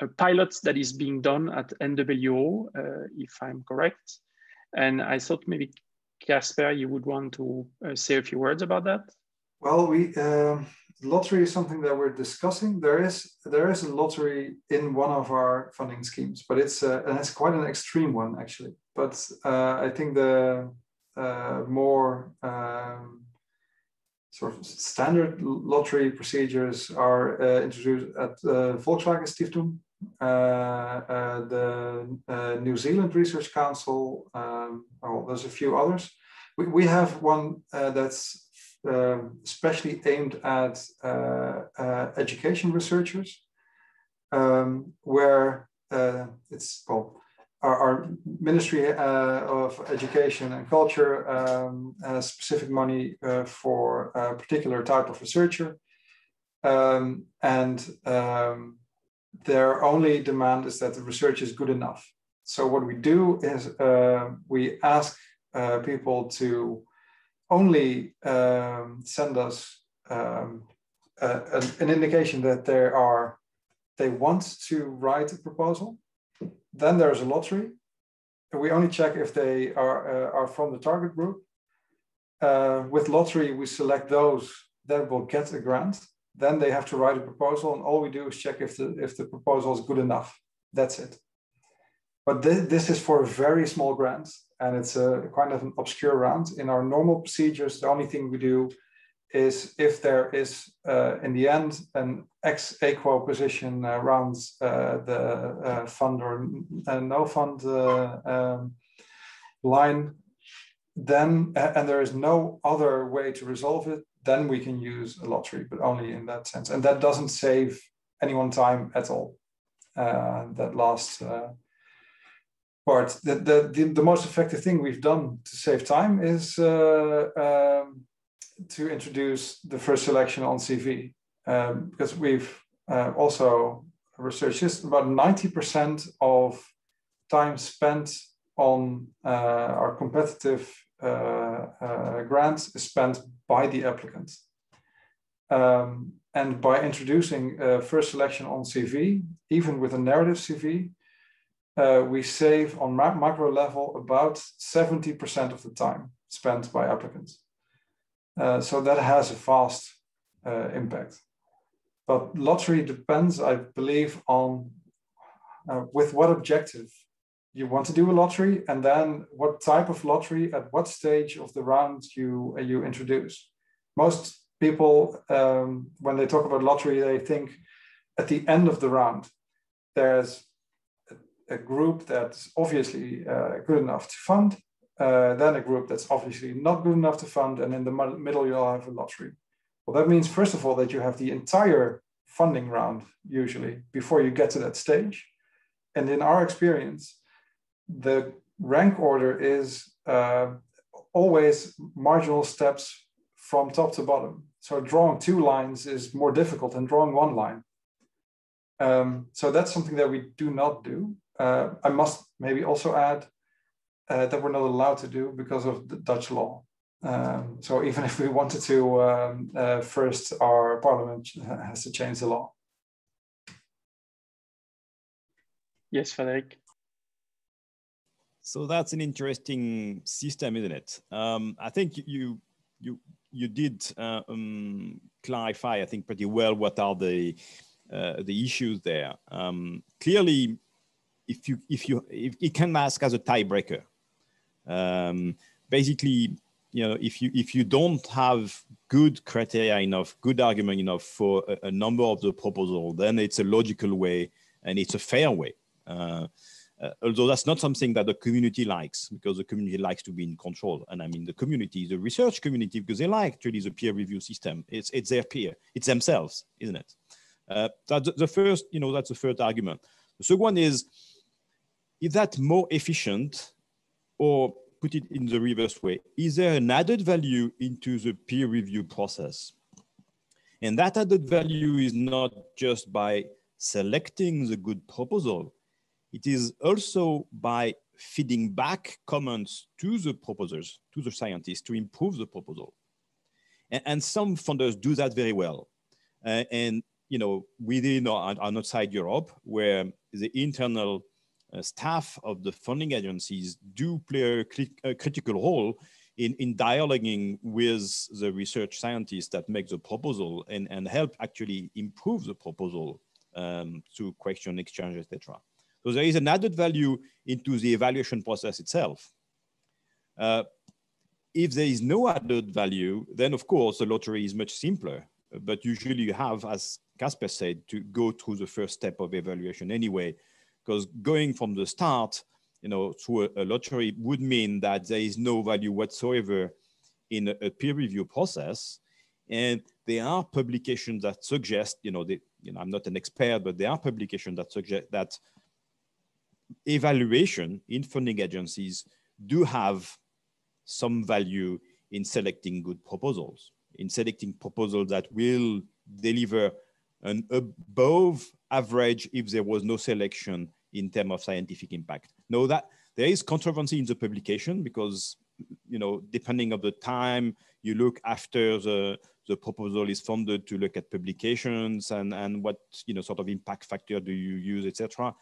a pilot that is being done at NWO, uh, if I'm correct. And I thought maybe Kasper, you would want to uh, say a few words about that. Well, we uh, lottery is something that we're discussing. There is there is a lottery in one of our funding schemes, but it's uh, and it's quite an extreme one actually. But uh, I think the uh, more um, sort of standard lottery procedures are uh, introduced at uh, Volkswagen Stiftung, uh, the New Zealand Research Council, um, oh, there's a few others. We, we have one that's um, especially aimed at education researchers, um, where it's, well, our, our Ministry uh, of Education and Culture um, has specific money uh, for a particular type of researcher. Um, and um, their only demand is that the research is good enough. So what we do is uh, we ask uh, people to only um, send us um, a, an indication that they are they want to write a proposal then there's a lottery. We only check if they are, uh, are from the target group. Uh, with lottery, we select those that will get a grant. Then they have to write a proposal, and all we do is check if the if the proposal is good enough. That's it. But th this is for a very small grant, and it's a kind of an obscure round. In our normal procedures, the only thing we do is if there is uh, in the end an ex aequo position around uh, the uh, fund or uh, no fund uh, um, line, then and there is no other way to resolve it, then we can use a lottery, but only in that sense, and that doesn't save anyone time at all. Uh, that last part, the, the, the the most effective thing we've done to save time is. Um, to introduce the first selection on CV um, because we've uh, also researched this. About 90% of time spent on uh, our competitive uh, uh, grants is spent by the applicant. Um, and by introducing first selection on CV, even with a narrative CV, uh, we save on macro level about 70% of the time spent by applicants. Uh, so that has a fast uh, impact. But lottery depends, I believe, on uh, with what objective you want to do a lottery, and then what type of lottery at what stage of the round you uh, you introduce. Most people, um, when they talk about lottery, they think at the end of the round. There's a, group that's obviously uh, good enough to fund, uh, then a group that's obviously not good enough to fund, and in the middle you'll have a lottery. Well, that means first of all that you have the entire funding round usually before you get to that stage. And in our experience, the rank order is uh, always marginal steps from top to bottom. So drawing two lines is more difficult than drawing one line. Um, so that's something that we do not do. Uh, I must maybe also add uh, that we're not allowed to do because of the Dutch law. Um, so even if we wanted to, um, uh, first our parliament has to change the law. Yes, Frédéric. So that's an interesting system, isn't it? Um, I think you you you did uh, um, clarify, I think, pretty well what are the uh, the issues there. Um, clearly, if you if you if it can ask as a tiebreaker. Um, basically, you know, if you if you don't have good criteria enough, good argument enough for a, a number of the proposal, then it's a logical way and it's a fair way. Uh, uh, although that's not something that the community likes because the community likes to be in control. And I mean, the community, the research community, because they like actually the peer review system. It's, it's their peer, it's themselves, isn't it? Uh, that's the first, you know, that's the first argument. The second one is, is that more efficient or put it in the reverse way, is there an added value into the peer review process? And that added value is not just by selecting the good proposal, it is also by feeding back comments to the proposers, to the scientists to improve the proposal. And, and some funders do that very well. Uh, and, you know, within or, outside Europe, where the internal staff of the funding agencies do play a, a critical role in, in dialoguing with the research scientists that make the proposal and, and help actually improve the proposal um, through question exchange, etc. So there is an added value into the evaluation process itself. Uh, if there is no added value, then of course the lottery is much simpler. But usually you have, as Kasper said, to go through the first step of evaluation anyway, because going from the start, you know, through a, a, lottery would mean that there is no value whatsoever in a, a peer review process. And there are publications that suggest, you know, they, you know, I'm not an expert, but there are publications that suggest that evaluation in funding agencies do have some value in selecting good proposals, in selecting proposals that will deliver an above average if there was no selection in terms of scientific impact. Know that there is controversy in the publication because, you know, depending on the time you look after the, the proposal is funded to look at publications and, and what, you know, sort of impact factor do you use, etc.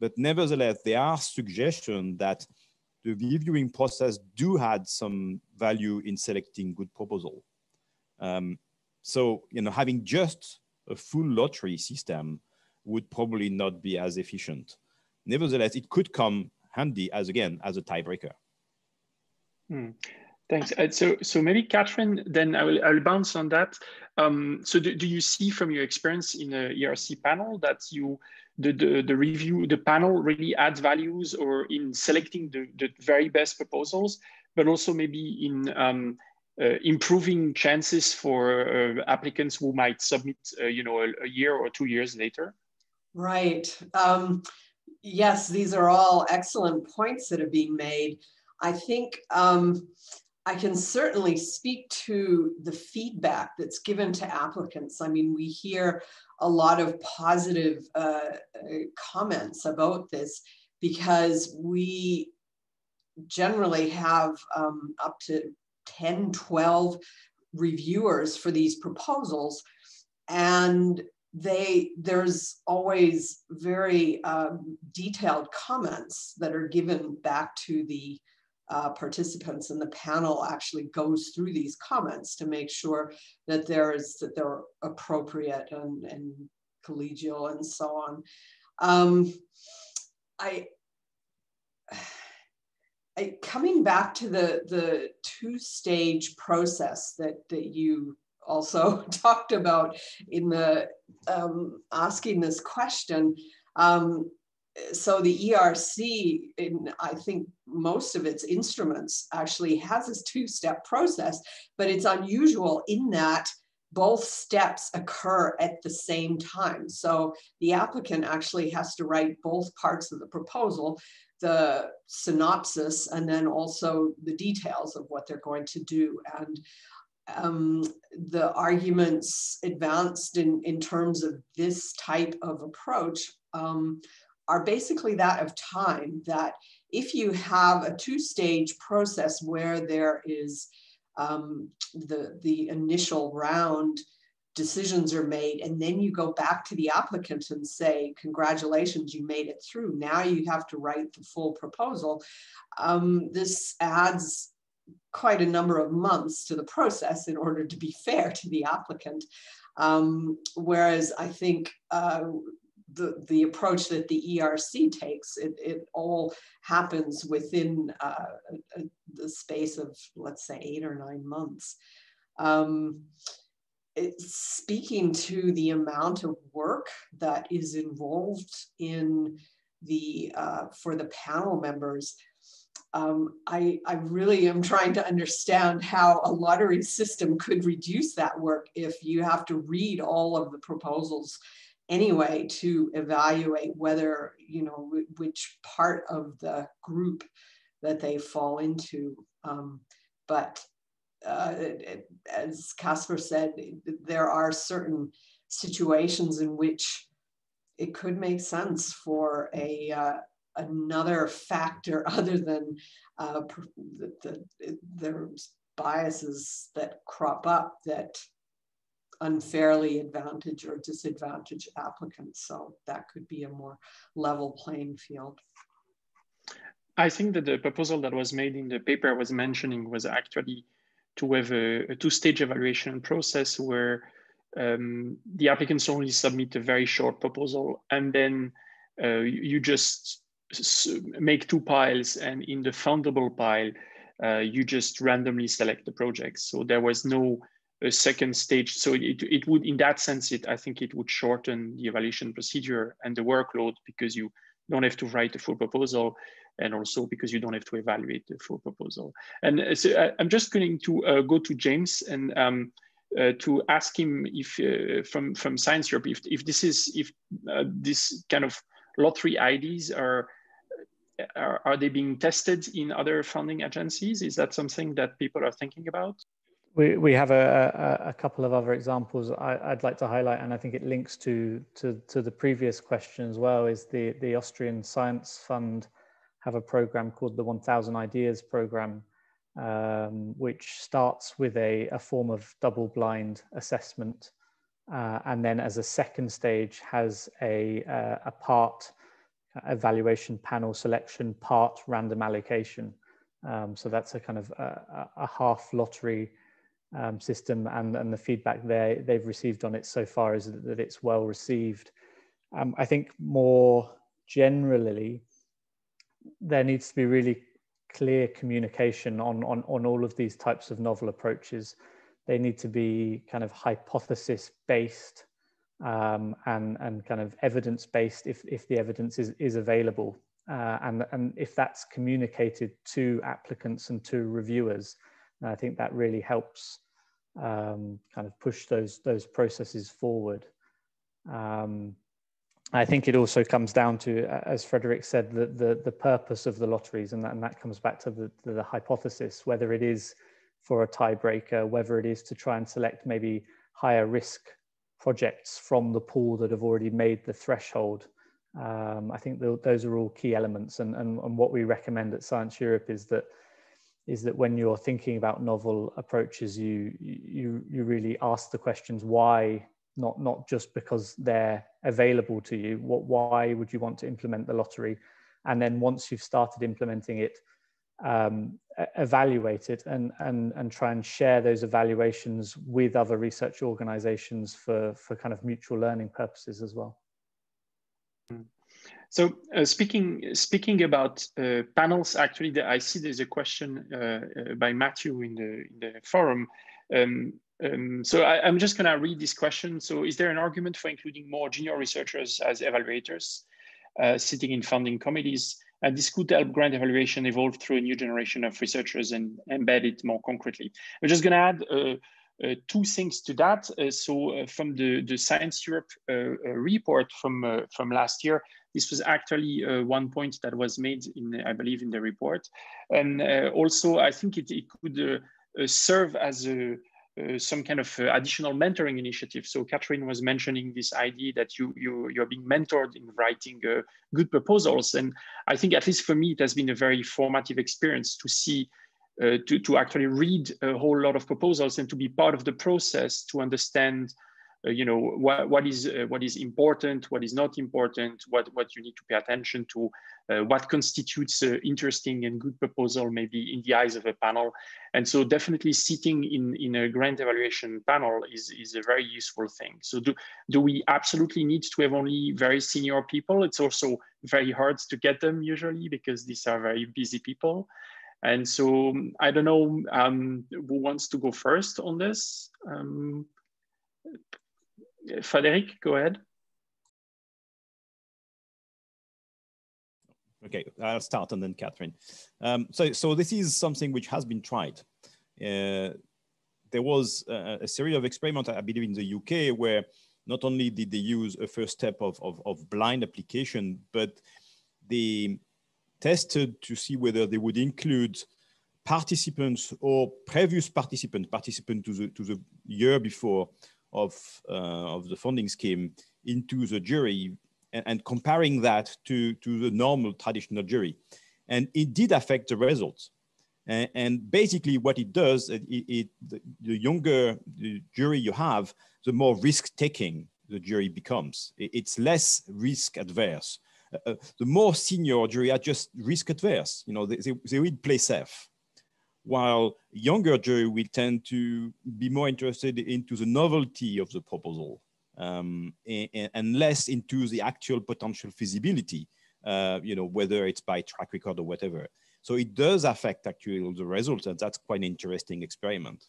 But nevertheless, there are suggestions that the reviewing process do had some value in selecting good proposal. Um, so, you know, having just a full lottery system would probably not be as efficient. Nevertheless, it could come handy as, again, as a tiebreaker. Hmm. Thanks. Uh, so, so maybe Catherine, then I will, I will bounce on that. Um, so do, do you see from your experience in a ERC panel that you the, the, the review, the panel really adds values or in selecting the, the very best proposals, but also maybe in um, uh, improving chances for uh, applicants who might submit, uh, you know, a, a, year or two years later? Right. Um, yes, these are all excellent points that are being made. I think um, I can certainly speak to the feedback that's given to applicants. I mean, we hear a lot of positive uh, comments about this because we generally have um, up to 10, 12 reviewers for these proposals. And they there's always very um, detailed comments that are given back to the uh, participants and the panel actually goes through these comments to make sure that there's that they're appropriate and, and collegial and so on. Um, I, I, coming back to the the two stage process that that you also talked about in the um, asking this question. Um, so the ERC, in I think most of its instruments actually has this two-step process, but it's unusual in that both steps occur at the same time. So the applicant actually has to write both parts of the proposal, the synopsis, and then also the details of what they're going to do. And um, the arguments advanced in, in terms of this type of approach um, are basically that of time, that if you have a two-stage process where there is um, the, the initial round decisions are made and then you go back to the applicant and say congratulations you made it through. Now you have to write the full proposal um, this adds quite a number of months to the process in order to be fair to the applicant um, whereas i think uh, the, the approach that the ERC takes, it, it all happens within uh, the space of, let's say, eight or nine months. Um, speaking to the amount of work that is involved in the, uh, for the panel members, um, I, I really am trying to understand how a lottery system could reduce that work if you have to read all of the proposals anyway to evaluate whether, you know, which part of the group that they fall into. Um, but uh, as Kasper said, there are certain situations in which it could make sense for a uh, another factor other than uh, the, the, biases that crop up that unfairly advantage or disadvantage applicants. So that could be a more level playing field. I think that the proposal that was made in the paper I was mentioning was actually to have a, a two-stage evaluation process where um, the applicants only submit a very short proposal and then uh, you just make two piles and in the fundable pile, uh, you just randomly select the projects. So there was no a second stage. So it, it would, in that sense, it I think it would shorten the evaluation procedure and the workload because you don't have to write a full proposal and also because you don't have to evaluate the full proposal. And uh, so I, am just going to uh, go to James and um, uh, to ask him if uh, from from Science Europe if, if this is if uh, this kind of lottery IDs are, are are they being tested in other funding agencies? Is that something that people are thinking about? We, we have a, a, a couple of other examples I, would like to highlight, and I think it links to, to, to the previous question as well, is the, the Austrian Science Fund have a program called the 1000 Ideas Program, um, which starts with a, a form of double-blind assessment, uh, and then as a second stage has a, uh, a part evaluation panel selection, part random allocation. Um, so that's a kind of a, a half lottery um, system and, and the feedback they, they've received on it so far is that, that it's well received. Um, I think more generally, there needs to be really clear communication on, on, on all of these types of novel approaches. They need to be kind of hypothesis based um, and, and kind of evidence based if, if the evidence is, is available. Uh, and, and if that's communicated to applicants and to reviewers, I think that really helps um, kind of push those those processes forward. Um, I think it also comes down to, as Frédéric said, the, the, the purpose of the lotteries, and that, and that comes back to the, the, the hypothesis, whether it is for a tiebreaker, whether it is to try and select maybe higher risk projects from the pool that have already made the threshold. Um, I think the, those are all key elements. And, and, and what we recommend at Science Europe is that is that when you're thinking about novel approaches, you you you really ask the questions why, not not just because they're available to you. What why would you want to implement the lottery? And then once you've started implementing it, um, evaluate it and, and, and try and share those evaluations with other research organizations for, for kind of mutual learning purposes as well. Mm. So uh, speaking speaking about uh, panels, actually, the, I see there's a question uh, uh by Matthew in the in the forum. Um, um, so I, am just gonna read this question. So is there an argument for including more junior researchers as evaluators uh, sitting in funding committees? And this could help grant evaluation evolve through a new generation of researchers and embed it more concretely. I'm just gonna add uh, uh, two things to that. Uh, so uh, from the, the Science Europe report from, from last year, this was actually one point that was made in, I believe, in the report. And also, I think it, it could serve as a, uh, some kind of uh, additional mentoring initiative. So Catherine was mentioning this idea that you, you, you're being mentored in writing uh, good proposals. And I think at least for me, it has been a very formative experience to see uh, to, to actually read a whole lot of proposals and to be part of the process to understand you know what, what is uh, what is important what is not important what what you need to pay attention to uh, what constitutes an interesting and good proposal maybe in the eyes of a panel. And so definitely sitting in in a grant evaluation panel is is a very useful thing. So do do we absolutely need to have only very senior people? It's also very hard to get them usually because these are very busy people. And so i don't know um, who wants to go first on this? Um, Frédéric, go ahead. Okay, I'll start and then Catherine. Um, so, so this is something which has been tried. Uh, there was a, a, series of experiments, I believe, in the UK, where not only did they use a first step of, of, of blind application, but they tested to see whether they would include participants or previous participants, participants to the, to the year before, of, uh, of the funding scheme into the jury and, and, comparing that to, to the normal traditional jury. And it did affect the results. And, and basically what it does, it, it the, the, younger the jury you have, the more risk-taking the jury becomes. It, it's less risk adverse. Uh, uh, the more senior jury are just risk adverse. You know, they, they, they will play safe while younger jury will tend to be more interested into the novelty of the proposal um, and, and, less into the actual potential feasibility, uh, you know, whether it's by track record or whatever. So it does affect actually the results, and that's quite an interesting experiment.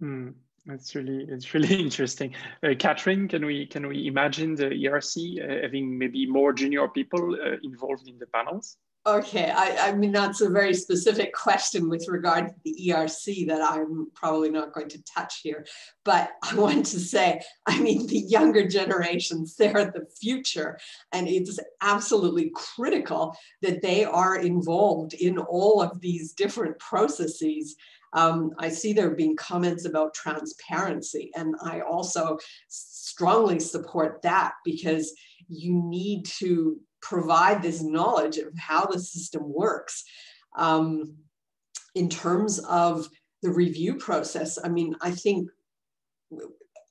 Hmm. That's really it's really interesting. Uh, Catherine, can we can we imagine the ERC uh, having maybe more junior people uh, involved in the panels? Okay, I, I, mean, that's a very specific question with regard to the ERC that I'm probably not going to touch here. But I want to say, I mean, the younger generations, they're the future. And it's absolutely critical that they are involved in all of these different processes. Um, I see there being comments about transparency, and I also strongly support that because you need to provide this knowledge of how the system works. Um, in terms of the review process, I mean, I think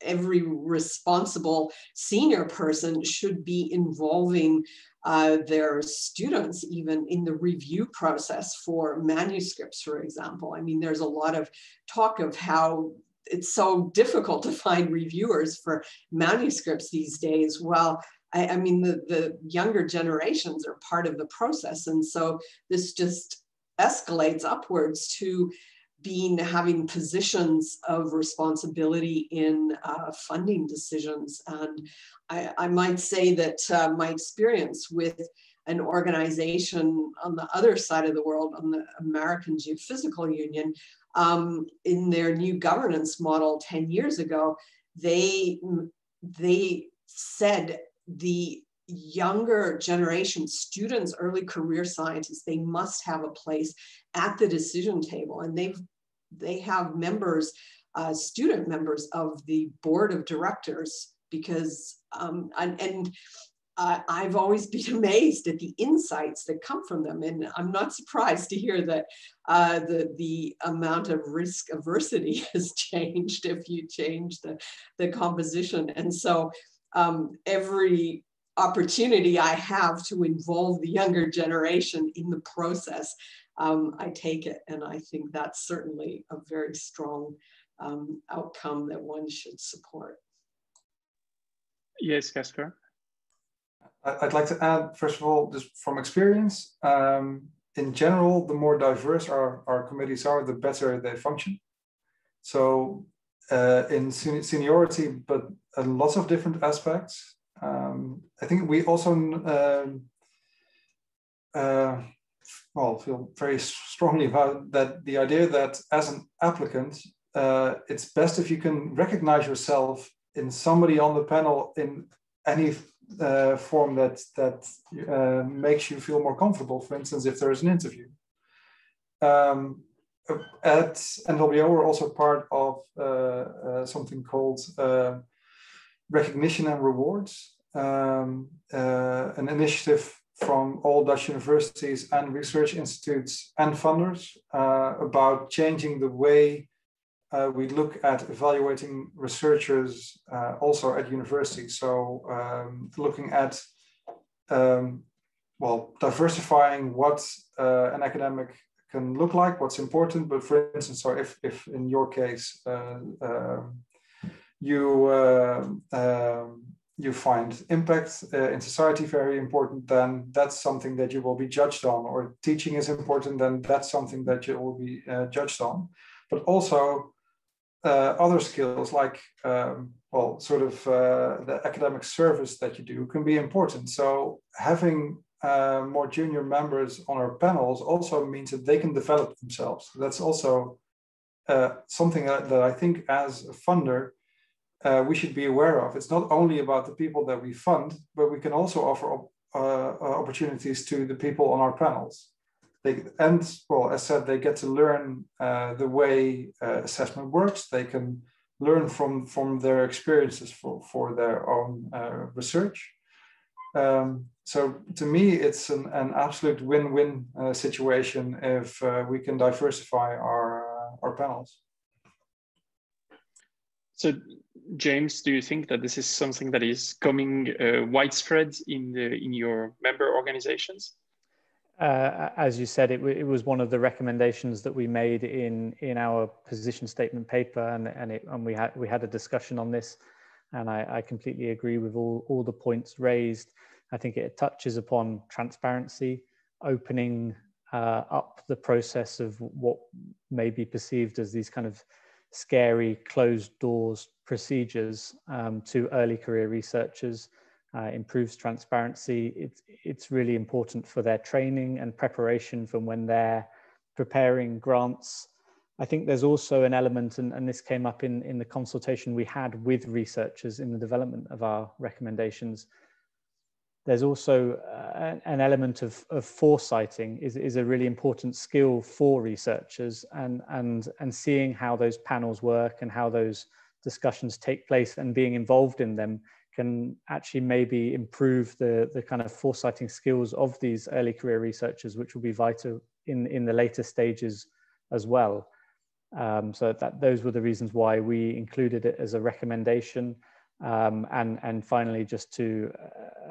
every responsible senior person should be involving uh, their students even in the review process for manuscripts, for example. I mean, there's a lot of talk of how it's so difficult to find reviewers for manuscripts these days. Well, I, I mean, the, the younger generations are part of the process. And so this just escalates upwards to being having positions of responsibility in uh, funding decisions. And I, I, might say that uh, my experience with an organization on the other side of the world, on the American Geophysical Union, um, in their new governance model 10 years ago, they, they said the younger generation students early career scientists they must have a place at the decision table and they've they have members uh, student members of the board of directors because um, and, and uh, I've always been amazed at the insights that come from them, and I'm not surprised to hear that uh, the the amount of risk aversity has changed if you change the the composition. And so um, every opportunity I have to involve the younger generation in the process, um, I take it. And I think that's certainly a very strong um, outcome that one should support. Yes, Kasper. I'd like to add, first of all, just from experience, um, in general, the more diverse our, our committees are, the better they function. So uh, in seniority, but lots of different aspects. Um, I think we also um, uh, well feel very strongly about that the idea that as an applicant, uh, it's best if you can recognize yourself in somebody on the panel in any uh, form that that uh, makes you feel more comfortable. For instance, if there is an interview. Um, at NWO, we're also part of uh, uh, something called recognition and rewards, um, uh, an initiative from all Dutch universities and research institutes and funders uh, about changing the way uh, we look at evaluating researchers uh, also at universities. So um, looking at, um, well, diversifying what uh, an academic can look like, what's important. But for instance, so if, if in your case, uh, um, you uh, um, you find impact uh, in society very important, then that's something that you will be judged on. Or teaching is important, then that's something that you will be uh, judged on. But also uh, other skills like, um, well, sort of uh, the academic service that you do can be important. So having uh, more junior members on our panels also means that they can develop themselves. That's also something that, that I think as a funder, uh, we should be aware of. It's not only about the people that we fund, but we can also offer op uh, uh, opportunities to the people on our panels. They, and well, as said, they get to learn uh, the way uh, assessment works. They can learn from, from their experiences for, for their own uh, research. Um, so to me, it's an, an absolute win-win situation if we can diversify our, our panels. So, James, do you think that this is something that is coming uh, widespread in the in your member organizations? Uh, as you said, it, it, was one of the recommendations that we made in in our position statement paper, and and, it, and we had we had a discussion on this, and I, I completely agree with all all the points raised. I think it touches upon transparency, opening uh, up the process of what may be perceived as these kind of scary closed doors procedures um, to early career researchers, uh, improves transparency. It's, it's really important for their training and preparation from when they're preparing grants. I think there's also an element, and, and this came up in, in the consultation we had with researchers in the development of our recommendations, there's also uh, an element of, of foresighting is, is a really important skill for researchers and, and, and seeing how those panels work and how those discussions take place and being involved in them can actually maybe improve the, the kind of foresighting skills of these early career researchers, which will be vital in, in the later stages as well. Um, so that those were the reasons why we included it as a recommendation. Um, and, and finally, just to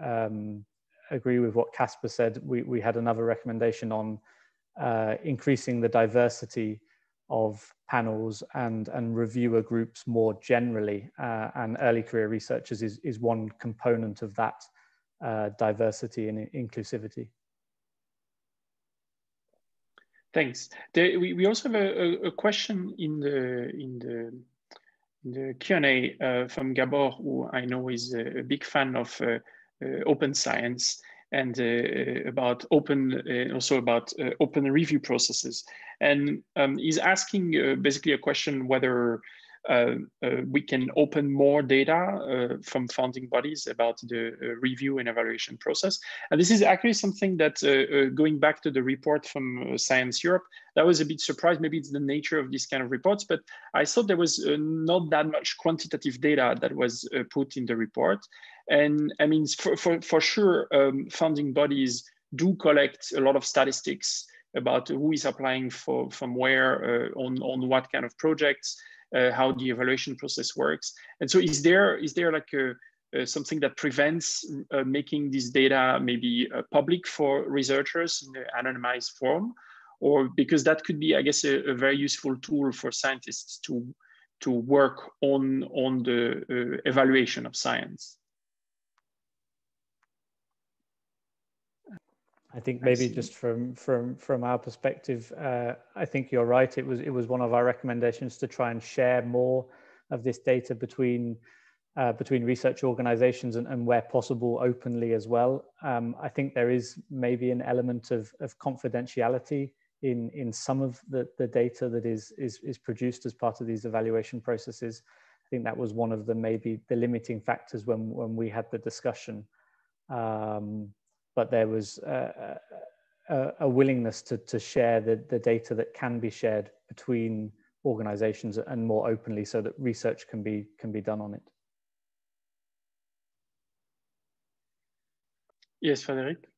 uh, um, agree with what Kasper said, we, we had another recommendation on uh, increasing the diversity of panels and, and reviewer groups more generally. Uh, and early career researchers is, is one component of that uh, diversity and inclusivity. Thanks. We, we also have a, a, question in the in the the Q&A uh, from Gabor, who I know is a big fan of uh, uh, open science and uh, about open, uh, also about uh, open review processes. And um, he's asking basically a question whether uh, uh, we can open more data uh, from funding bodies about the review and evaluation process. And this is actually something that, going back to the report from Science Europe, that was a bit surprised. Maybe it's the nature of these kind of reports, but I thought there was not that much quantitative data that was put in the report. And I mean, for, for, for sure, um, funding bodies do collect a lot of statistics about who is applying for from where uh, on, on what kind of projects uh, how the evaluation process works. And so is there is there like a, uh, something that prevents uh, making this data maybe uh, public for researchers in an anonymized form or because that could be i guess a, a very useful tool for scientists to to work on on the uh, evaluation of science I think maybe I just from from from our perspective, uh, I think you're right. It was it was one of our recommendations to try and share more of this data between uh, between research organizations and, and, where possible openly as well. Um, I think there is maybe an element of, of confidentiality in in some of the, the data that is, is is produced as part of these evaluation processes. I think that was one of the maybe the limiting factors when when we had the discussion. Um, but there was a, a, a willingness to, to share the, the data that can be shared between organizations and more openly so that research can be can be done on it. Yes, Frédéric.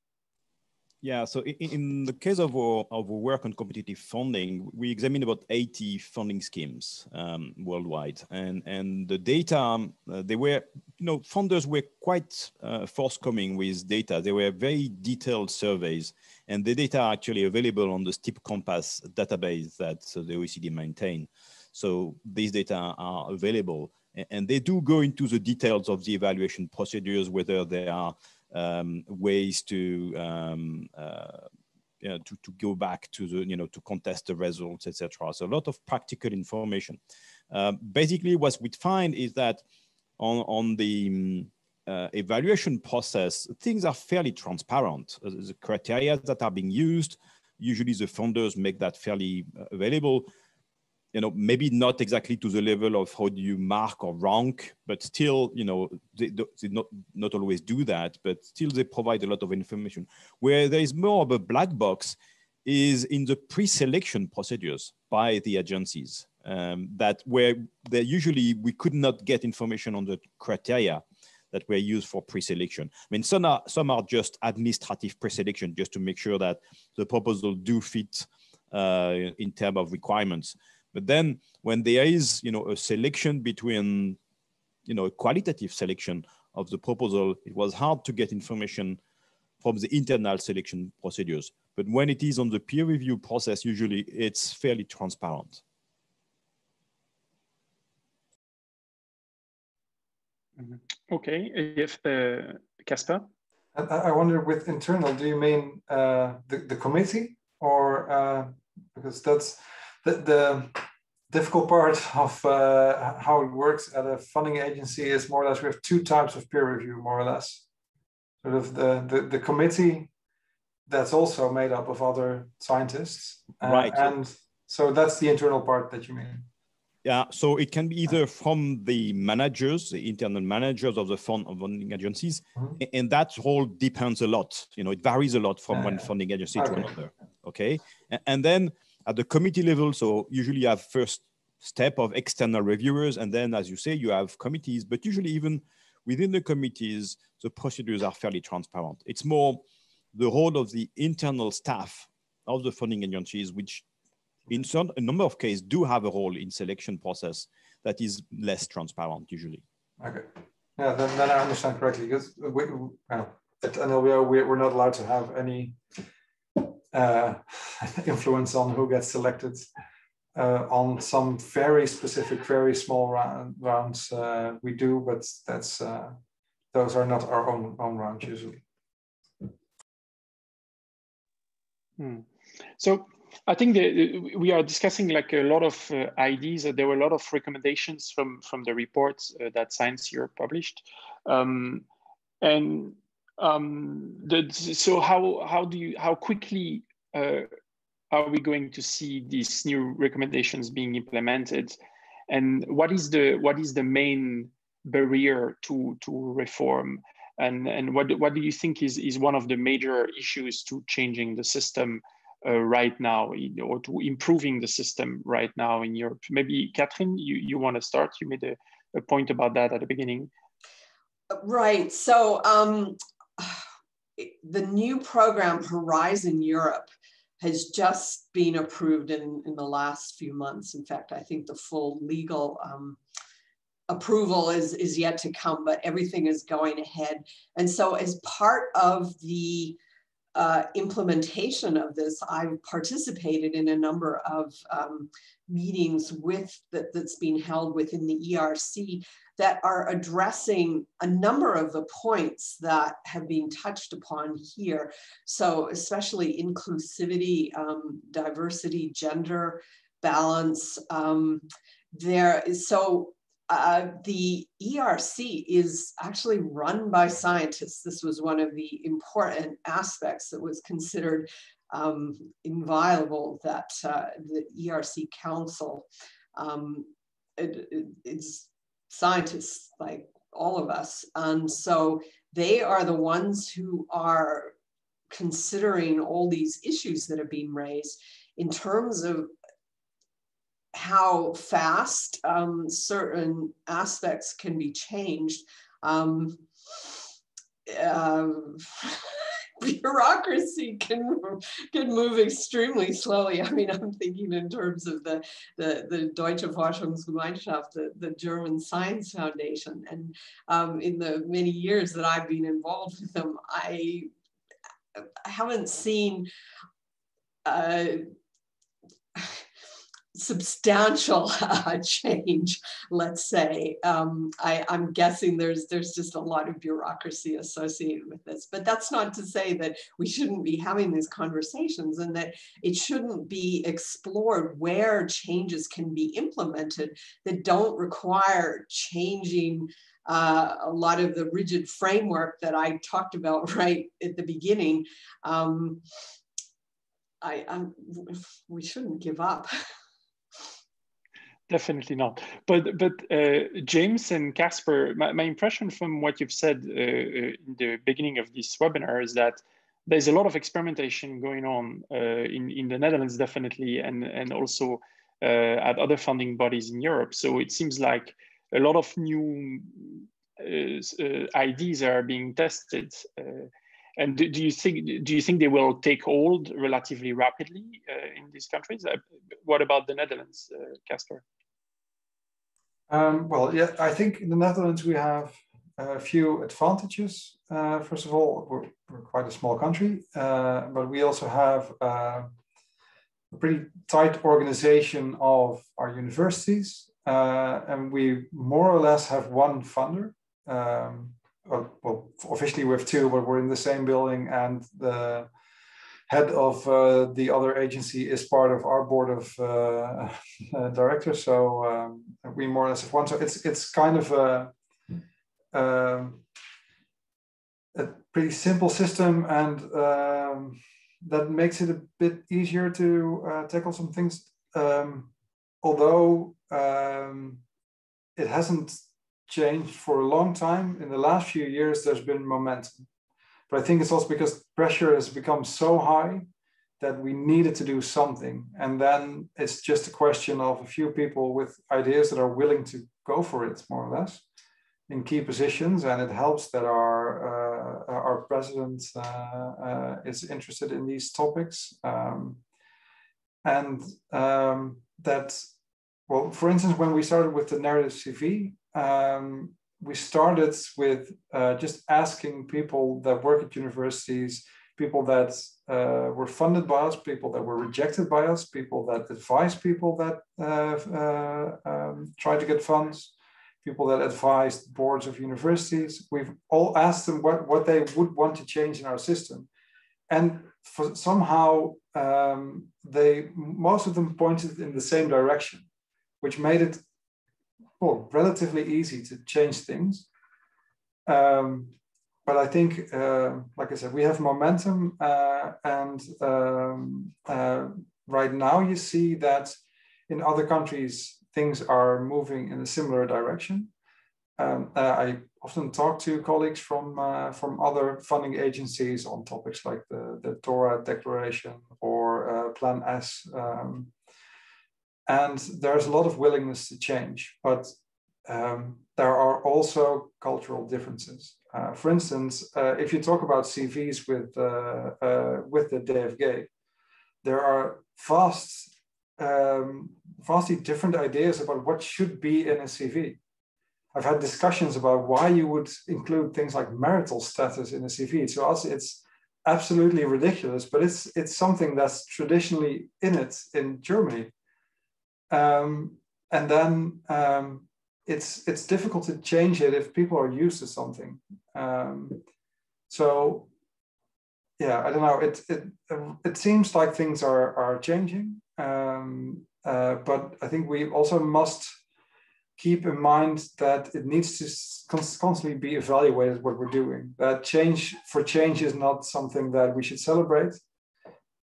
Yeah, so in, in, the case of our, of our work on competitive funding, we examined about 80 funding schemes um, worldwide. And, and the data, um, uh, they were, you know, funders were quite uh, forthcoming with data. They were very detailed surveys. And the data are actually available on the STIP Compass database that uh, the OECD maintain. So these data are available. And they do go into the details of the evaluation procedures, whether they are um, ways to, um, uh, you know, to, to go back to the, you know, to contest the results, etc. So a lot of practical information. Uh, basically, what we find is that on, on the um, uh, evaluation process, things are fairly transparent. Uh, the criteria that are being used, usually the funders make that fairly uh, available you know, maybe not exactly to the level of how do you mark or rank, but still, you know, they, they not, not always do that, but still they provide a lot of information. Where there is more of a black box is in the pre-selection procedures by the agencies um, that where they usually we could not get information on the criteria that were used for pre-selection. I mean, some are, some are just administrative pre-selection just to make sure that the proposal do fit uh, in terms of requirements. But then when there is, you know, a selection between, you know, a qualitative selection of the proposal, it was hard to get information from the internal selection procedures. But when it is on the peer review process, usually it's fairly transparent. Mm-hmm. Okay, if uh, Kasper? I, I wonder with internal, do you mean uh, the, the committee or uh, because that's the, the difficult part of uh, how it works at a funding agency is more or less we have two types of peer review, more or less. Sort of the, the, the committee that's also made up of other scientists. Uh, right. And so that's the internal part that you mean. Yeah, so it can be either from the managers, the internal managers of the fund of funding agencies, mm-hmm. and that all depends a lot. You know, it varies a lot from one funding agency okay. to another. Okay, and then at the committee level, so usually you have first step of external reviewers, and then, as you say, you have committees, but usually even within the committees, the procedures are fairly transparent. It's more the role of the internal staff of the funding agencies, which in some a number of cases do have a role in selection process that is less transparent usually. Okay. Yeah, then, then I understand correctly because we, at NWO we're not allowed to have any uh, influence on who gets selected uh, on some very specific, very small round, rounds. Uh, we do, but that's uh, those are not our own own rounds usually. Hmm. So I think that we are discussing like a lot of uh, ideas. There were a lot of recommendations from from the reports uh, that Science Europe published, um, and um, the, so how how do you how quickly uh, are we going to see these new recommendations being implemented, and what is the what is the main barrier to to reform, and and what what do you think is is one of the major issues to changing the system uh, right now or to improving the system right now in Europe? Maybe Catherine, you you want to start? You made a, a point about that at the beginning. Right. So um, the new program Horizon Europe has just been approved in, in the last few months. In fact, I think the full legal um, approval is, is yet to come, but everything is going ahead. And so as part of the uh, implementation of this, I've participated in a number of um, meetings with that, that's being held within the ERC that are addressing a number of the points that have been touched upon here. So especially inclusivity, um, diversity, gender balance. Um, there is so uh, the ERC is actually run by scientists. This was one of the important aspects that was considered um, inviolable that uh, the ERC Council um, it, it, it's scientists like all of us. And so they are the ones who are considering all these issues that have been raised in terms of how fast um, certain aspects can be changed. Um, uh, bureaucracy can can move extremely slowly. I mean, I'm thinking in terms of the the, the Deutsche Forschungsgemeinschaft, the, the German Science Foundation, and um, in the many years that I've been involved with them, I, haven't seen. Uh, substantial uh, change, let's say. Um, I, am guessing there's there's just a lot of bureaucracy associated with this, but that's not to say that we shouldn't be having these conversations and that it shouldn't be explored where changes can be implemented that don't require changing uh, a lot of the rigid framework that I talked about right at the beginning. Um, I, I'm, we shouldn't give up. Definitely not. But but uh, James and Kasper, my, my impression from what you've said uh, uh, in the beginning of this webinar is that there's a lot of experimentation going on uh, in in the Netherlands, definitely, and and also uh, at other funding bodies in Europe. So it seems like a lot of new uh, ideas are being tested. And do, do, you think do you think they will take hold relatively rapidly in these countries? what about the Netherlands, Kasper? Um, well, yeah, I think in the Netherlands we have a few advantages. Uh, first of all, we're, we're, quite a small country, uh, but we also have uh, a pretty tight organization of our universities, uh, and we more or less have one funder. Um, well, well, officially we have two, but we're in the same building, and the head of uh, the other agency is part of our board of uh, uh, directors. So um, we more or less have one. So it's it's kind of a, um, a pretty simple system, and um, that makes it a bit easier to uh, tackle some things. Um, although um, it hasn't changed for a long time, in the last few years there's been momentum. But I think it's also because pressure has become so high that we needed to do something. And then it's just a question of a few people with ideas that are willing to go for it, more or less, in key positions. And it helps that our uh, our president uh, uh, is interested in these topics, um, and um, that. Well, for instance, when we started with the narrative CV, um, we started with uh, just asking people that work at universities, people that uh, were funded by us, people that were rejected by us, people that advise people that uh, uh, um, try to get funds, people that advised boards of universities. We've all asked them what, what they would want to change in our system. And for, somehow um, they, most of them pointed in the same direction, which made it well, relatively easy to change things. Um, but I think, uh, like I said, we have momentum, uh, and um, uh, right now you see that in other countries things are moving in a similar direction. Um, uh, I often talk to colleagues from uh, from other funding agencies on topics like the the DORA declaration or uh, Plan S. And there's a lot of willingness to change, but um, there are also cultural differences. Uh, for instance, uh, if you talk about CVs with uh, uh, with the DFG, there are vast, um, vastly different ideas about what should be in a CV. I've had discussions about why you would include things like marital status in a CV. So also it's absolutely ridiculous, but it's it's something that's traditionally in it in Germany. Um, and then um, it's it's difficult to change it if people are used to something. Um, so yeah, I don't know. It it it seems like things are are changing, um, uh, but I think we also must keep in mind that it needs to constantly be evaluated what we're doing. That change for change is not something that we should celebrate.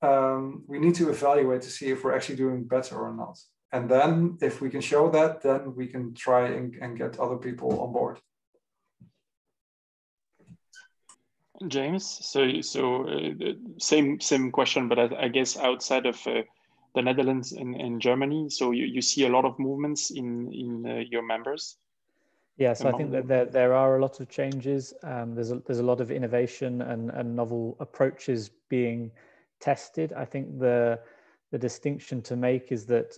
Um, we need to evaluate to see if we're actually doing better or not and then if we can show that then we can try and, and get other people on board james so so uh, same same question but i, I guess outside of uh, the netherlands and, and germany so you, you see a lot of movements in in uh, your members Yes, yeah, so I think that there, there are a lot of changes. Um, there's, a, there's a lot of innovation and, and novel approaches being tested. I think the, the distinction to make is that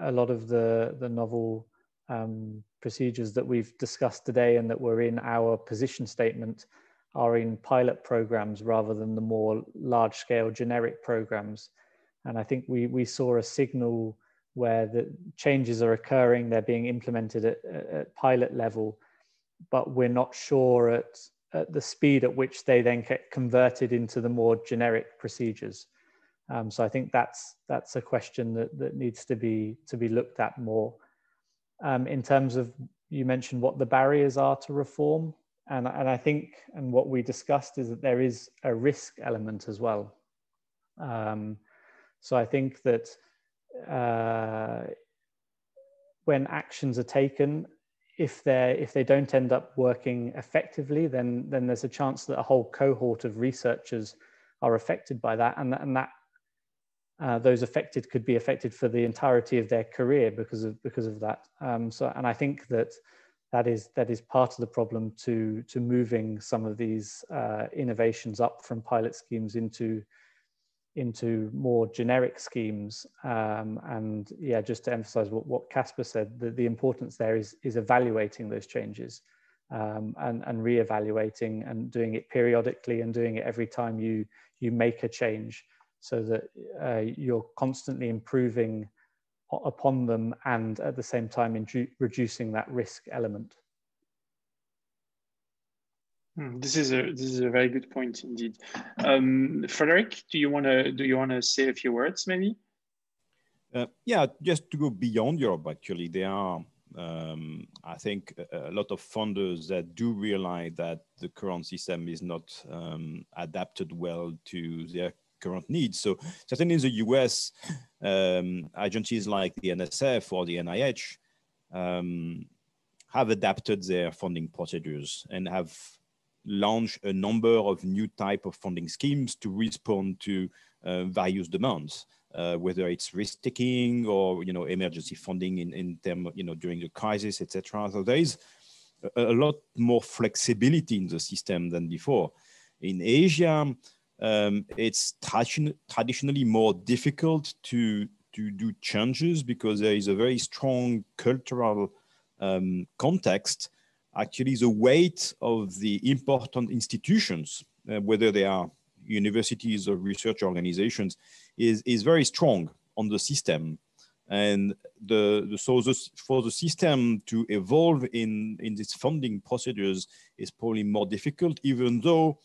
a lot of the, the novel um, procedures that we've discussed today and that were in our position statement are in pilot programs rather than the more large scale generic programs. And I think we, we saw a signal where the changes are occurring, they're being implemented at, at pilot level, but we're not sure at, at, the speed at which they then get converted into the more generic procedures. Um, so I think that's that's a question that, that needs to be to be looked at more. Um, in terms of you mentioned what the barriers are to reform, and and I think and what we discussed is that there is a risk element as well. Um, so I think that uh, when actions are taken, if they if they don't end up working effectively, then then there's a chance that a whole cohort of researchers are affected by that, and and that uh, those affected could be affected for the entirety of their career because of because of that. Um, so, and I think that that is that is part of the problem to to moving some of these uh, innovations up from pilot schemes into into more generic schemes. Um, and yeah, just to emphasize what, what Kasper said, the, the importance there is, is evaluating those changes um, and, and re-evaluating and doing it periodically and doing it every time you, you make a change so that uh, you're constantly improving upon them and at the same time reducing that risk element. Hmm, this is a this is a very good point indeed. Um, Frédéric, do you want to do you want to say a few words maybe? Uh, yeah, just to go beyond Europe, actually, there are um, I think a, a, lot of funders that do realize that the current system is not um, adapted well to their current needs. So certainly in the US, um, agencies like the NSF or the NIH um, have adapted their funding procedures and have launched a number of new type of funding schemes to respond to uh, various demands, uh, whether it's risk taking or you know emergency funding in in term you know during the crisis, etc. So there is a, a, lot more flexibility in the system than before. In Asia, um, it's tradition, traditionally more difficult to to do changes because there is a very strong cultural um, context actually the weight of the important institutions, uh, whether they are universities or research organizations, is, is very strong on the system. And the, the so the, for the system to evolve in, in these funding procedures is probably more difficult, even though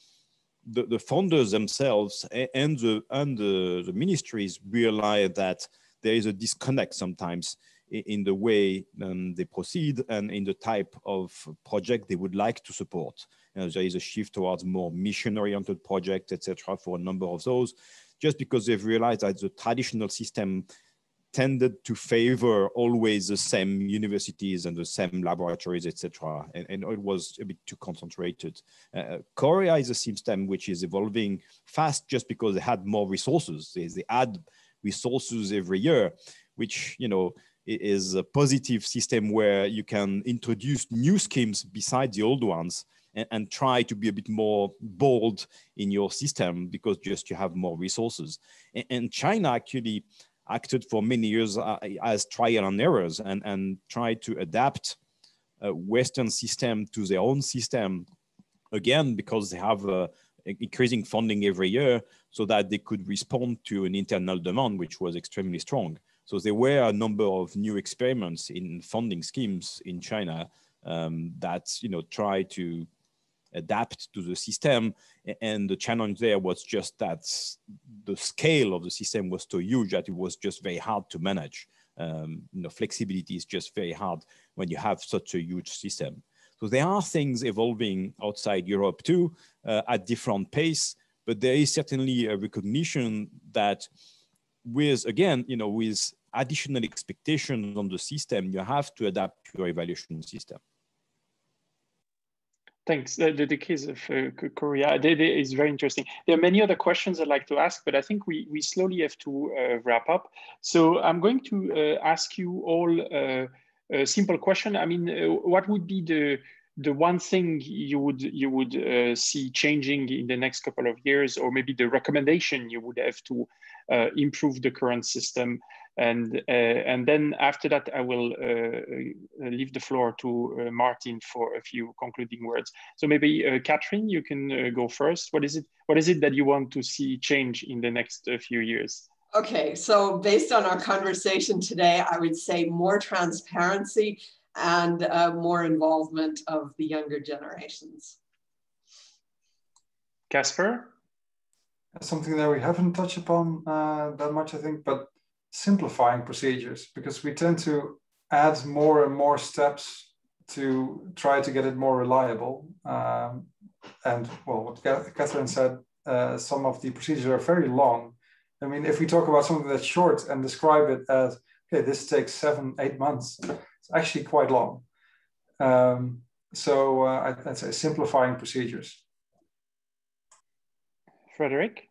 the, the funders themselves and the, and the, the ministries realize that there is a disconnect sometimes in the way um, they proceed and in the type of project they would like to support. You know, there is a shift towards more mission-oriented projects, etc., for a number of those, just because they've realized that the traditional system tended to favor always the same universities and the same laboratories, etc. And, and, it was a bit too concentrated. Uh, Korea is a system which is evolving fast just because they had more resources. They, they add resources every year, which, you know, is a positive system where you can introduce new schemes beside the old ones and, and, try to be a bit more bold in your system because just you have more resources. And, and China actually acted for many years uh, as trial and errors and, and tried to adapt a Western system to their own system again because they have uh, increasing funding every year so that they could respond to an internal demand which was extremely strong. So there were a number of new experiments in funding schemes in China um, that you know try to adapt to the system. And the challenge there was just that the scale of the system was so huge that it was just very hard to manage. Um, you know, flexibility is just very hard when you have such a huge system. So there are things evolving outside Europe too uh, at different pace, but there is certainly a recognition that with again, you know, with additional expectations on the system, you have to adapt your evaluation system. Thanks. The, the, the case of uh, Korea is very interesting. There are many other questions I'd like to ask, but I think we, we slowly have to uh, wrap up. So I'm going to uh, ask you all uh, a simple question. I mean, uh, what would be the the one thing you would you would uh, see changing in the next couple of years, or maybe the recommendation you would have to improve the current system? And uh, and then after that, I will uh, leave the floor to Martin for a few concluding words. So maybe Catherine, you can go first. What is it? What is it that you want to see change in the next few years? Okay, so based on our conversation today, I would say more transparency and uh, more involvement of the younger generations. Kasper? Something that we haven't touched upon uh, that much, I think, but simplifying procedures because we tend to add more and more steps to try to get it more reliable. Um, and well, what Catherine said, uh, some of the procedures are very long I mean, if we talk about something that's short and describe it as, okay, this takes seven, eight months, it's actually quite long. Um, so uh, I'd say simplifying procedures. Frédéric?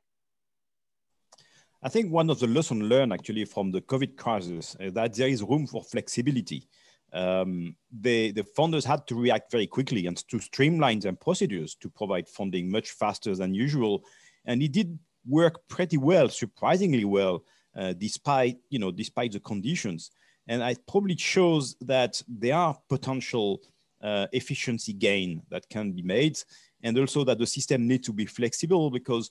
I think one of the lessons learned actually from the COVID crisis is that there is room for flexibility. Um, the funders had to react very quickly and to streamline their procedures to provide funding much faster than usual. And it did work pretty well, surprisingly well, uh, despite you know despite the conditions. And it probably shows that there are potential uh, efficiency gain that can be made, and also that the system needs to be flexible because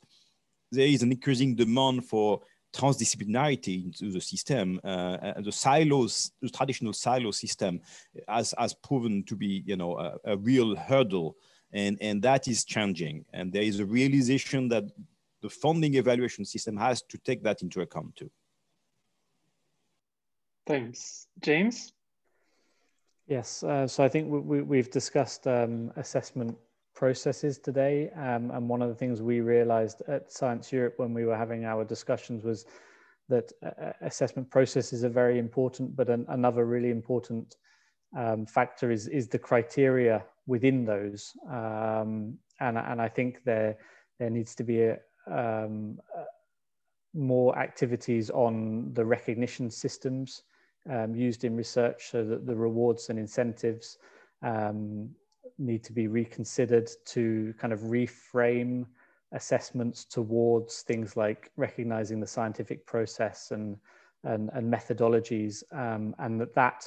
there is an increasing demand for transdisciplinarity into the system. Uh, and the silos, the traditional silo system, has, has proven to be, you know, a, a, real hurdle, and and that is changing. And there is a realization that the funding evaluation system has to take that into account too. Thanks. James? Yes, uh, so I think we, have discussed um, assessment processes today. Um, and one of the things we realized at Science Europe when we were having our discussions was that uh, assessment processes are very important, but an, another really important um, factor is, is the criteria within those. Um, and, and I think there, there needs to be a, um, uh, more activities on the recognition systems um, used in research so that the rewards and incentives um, need to be reconsidered to kind of reframe assessments towards things like recognizing the scientific process and and, and methodologies um, and that that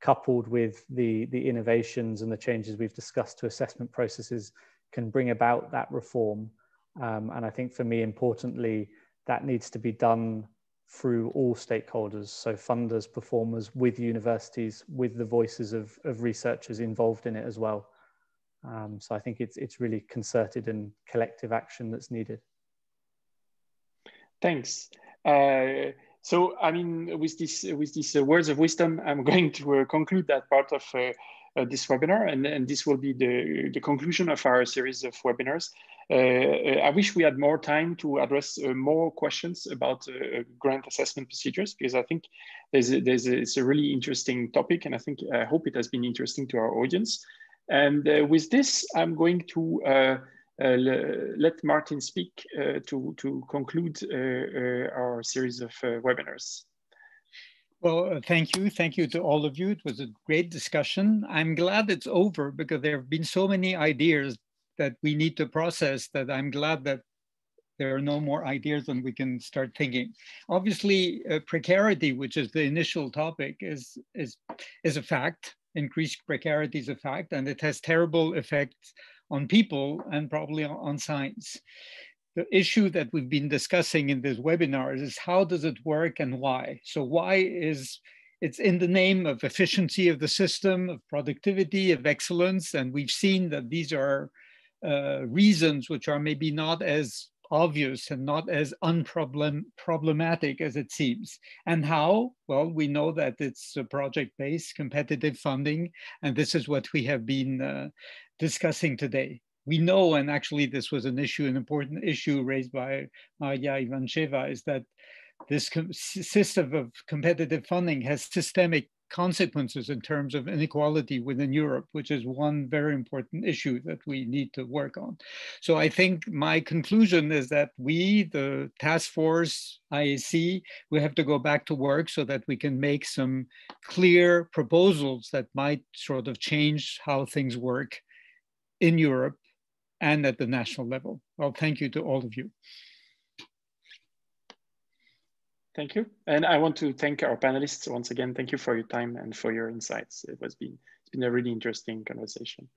coupled with the the innovations and the changes we've discussed to assessment processes can bring about that reform um, and I think for me, importantly, that needs to be done through all stakeholders, so funders, performers, with universities, with the voices of, of researchers involved in it as well. Um, so I think it's, it's really concerted and collective action that's needed. Thanks. Uh, so, I mean, with this, with these uh, words of wisdom, I'm going to uh, conclude that part of uh, uh, this webinar, and, and this will be the, the conclusion of our series of webinars. Uh, I wish we had more time to address more questions about grant assessment procedures, because I think there's a, there's a, it's a really interesting topic, and I think I hope it has been interesting to our audience. And with this, I'm going to uh, let Martin speak uh, to, to conclude uh, our series of webinars. Well, uh, thank you. Thank you to all of you. It was a great discussion. I'm glad it's over because there have been so many ideas that we need to process that I'm glad that there are no more ideas and we can start thinking. Obviously, uh, precarity, which is the initial topic, is, is, is a fact. Increased precarity is a fact, and it has terrible effects on people and probably on science the issue that we've been discussing in this webinar is how does it work and why? So why is it's in the name of efficiency of the system, of productivity, of excellence, and we've seen that these are uh, reasons which are maybe not as obvious and not as unproblematic as it seems. And how? Well, we know that it's a project-based competitive funding, and this is what we have been uh, discussing today we know, and actually this was an issue, an important issue raised by Maria Ivancheva, is that this system of competitive funding has systemic consequences in terms of inequality within Europe, which is one very important issue that we need to work on. So I think my conclusion is that we, the task force, IAC, we have to go back to work so that we can make some clear proposals that might sort of change how things work in Europe and at the national level. Well, thank you to all of you. Thank you. And I want to thank our panelists once again. Thank you for your time and for your insights. It was been, it's been a really interesting conversation.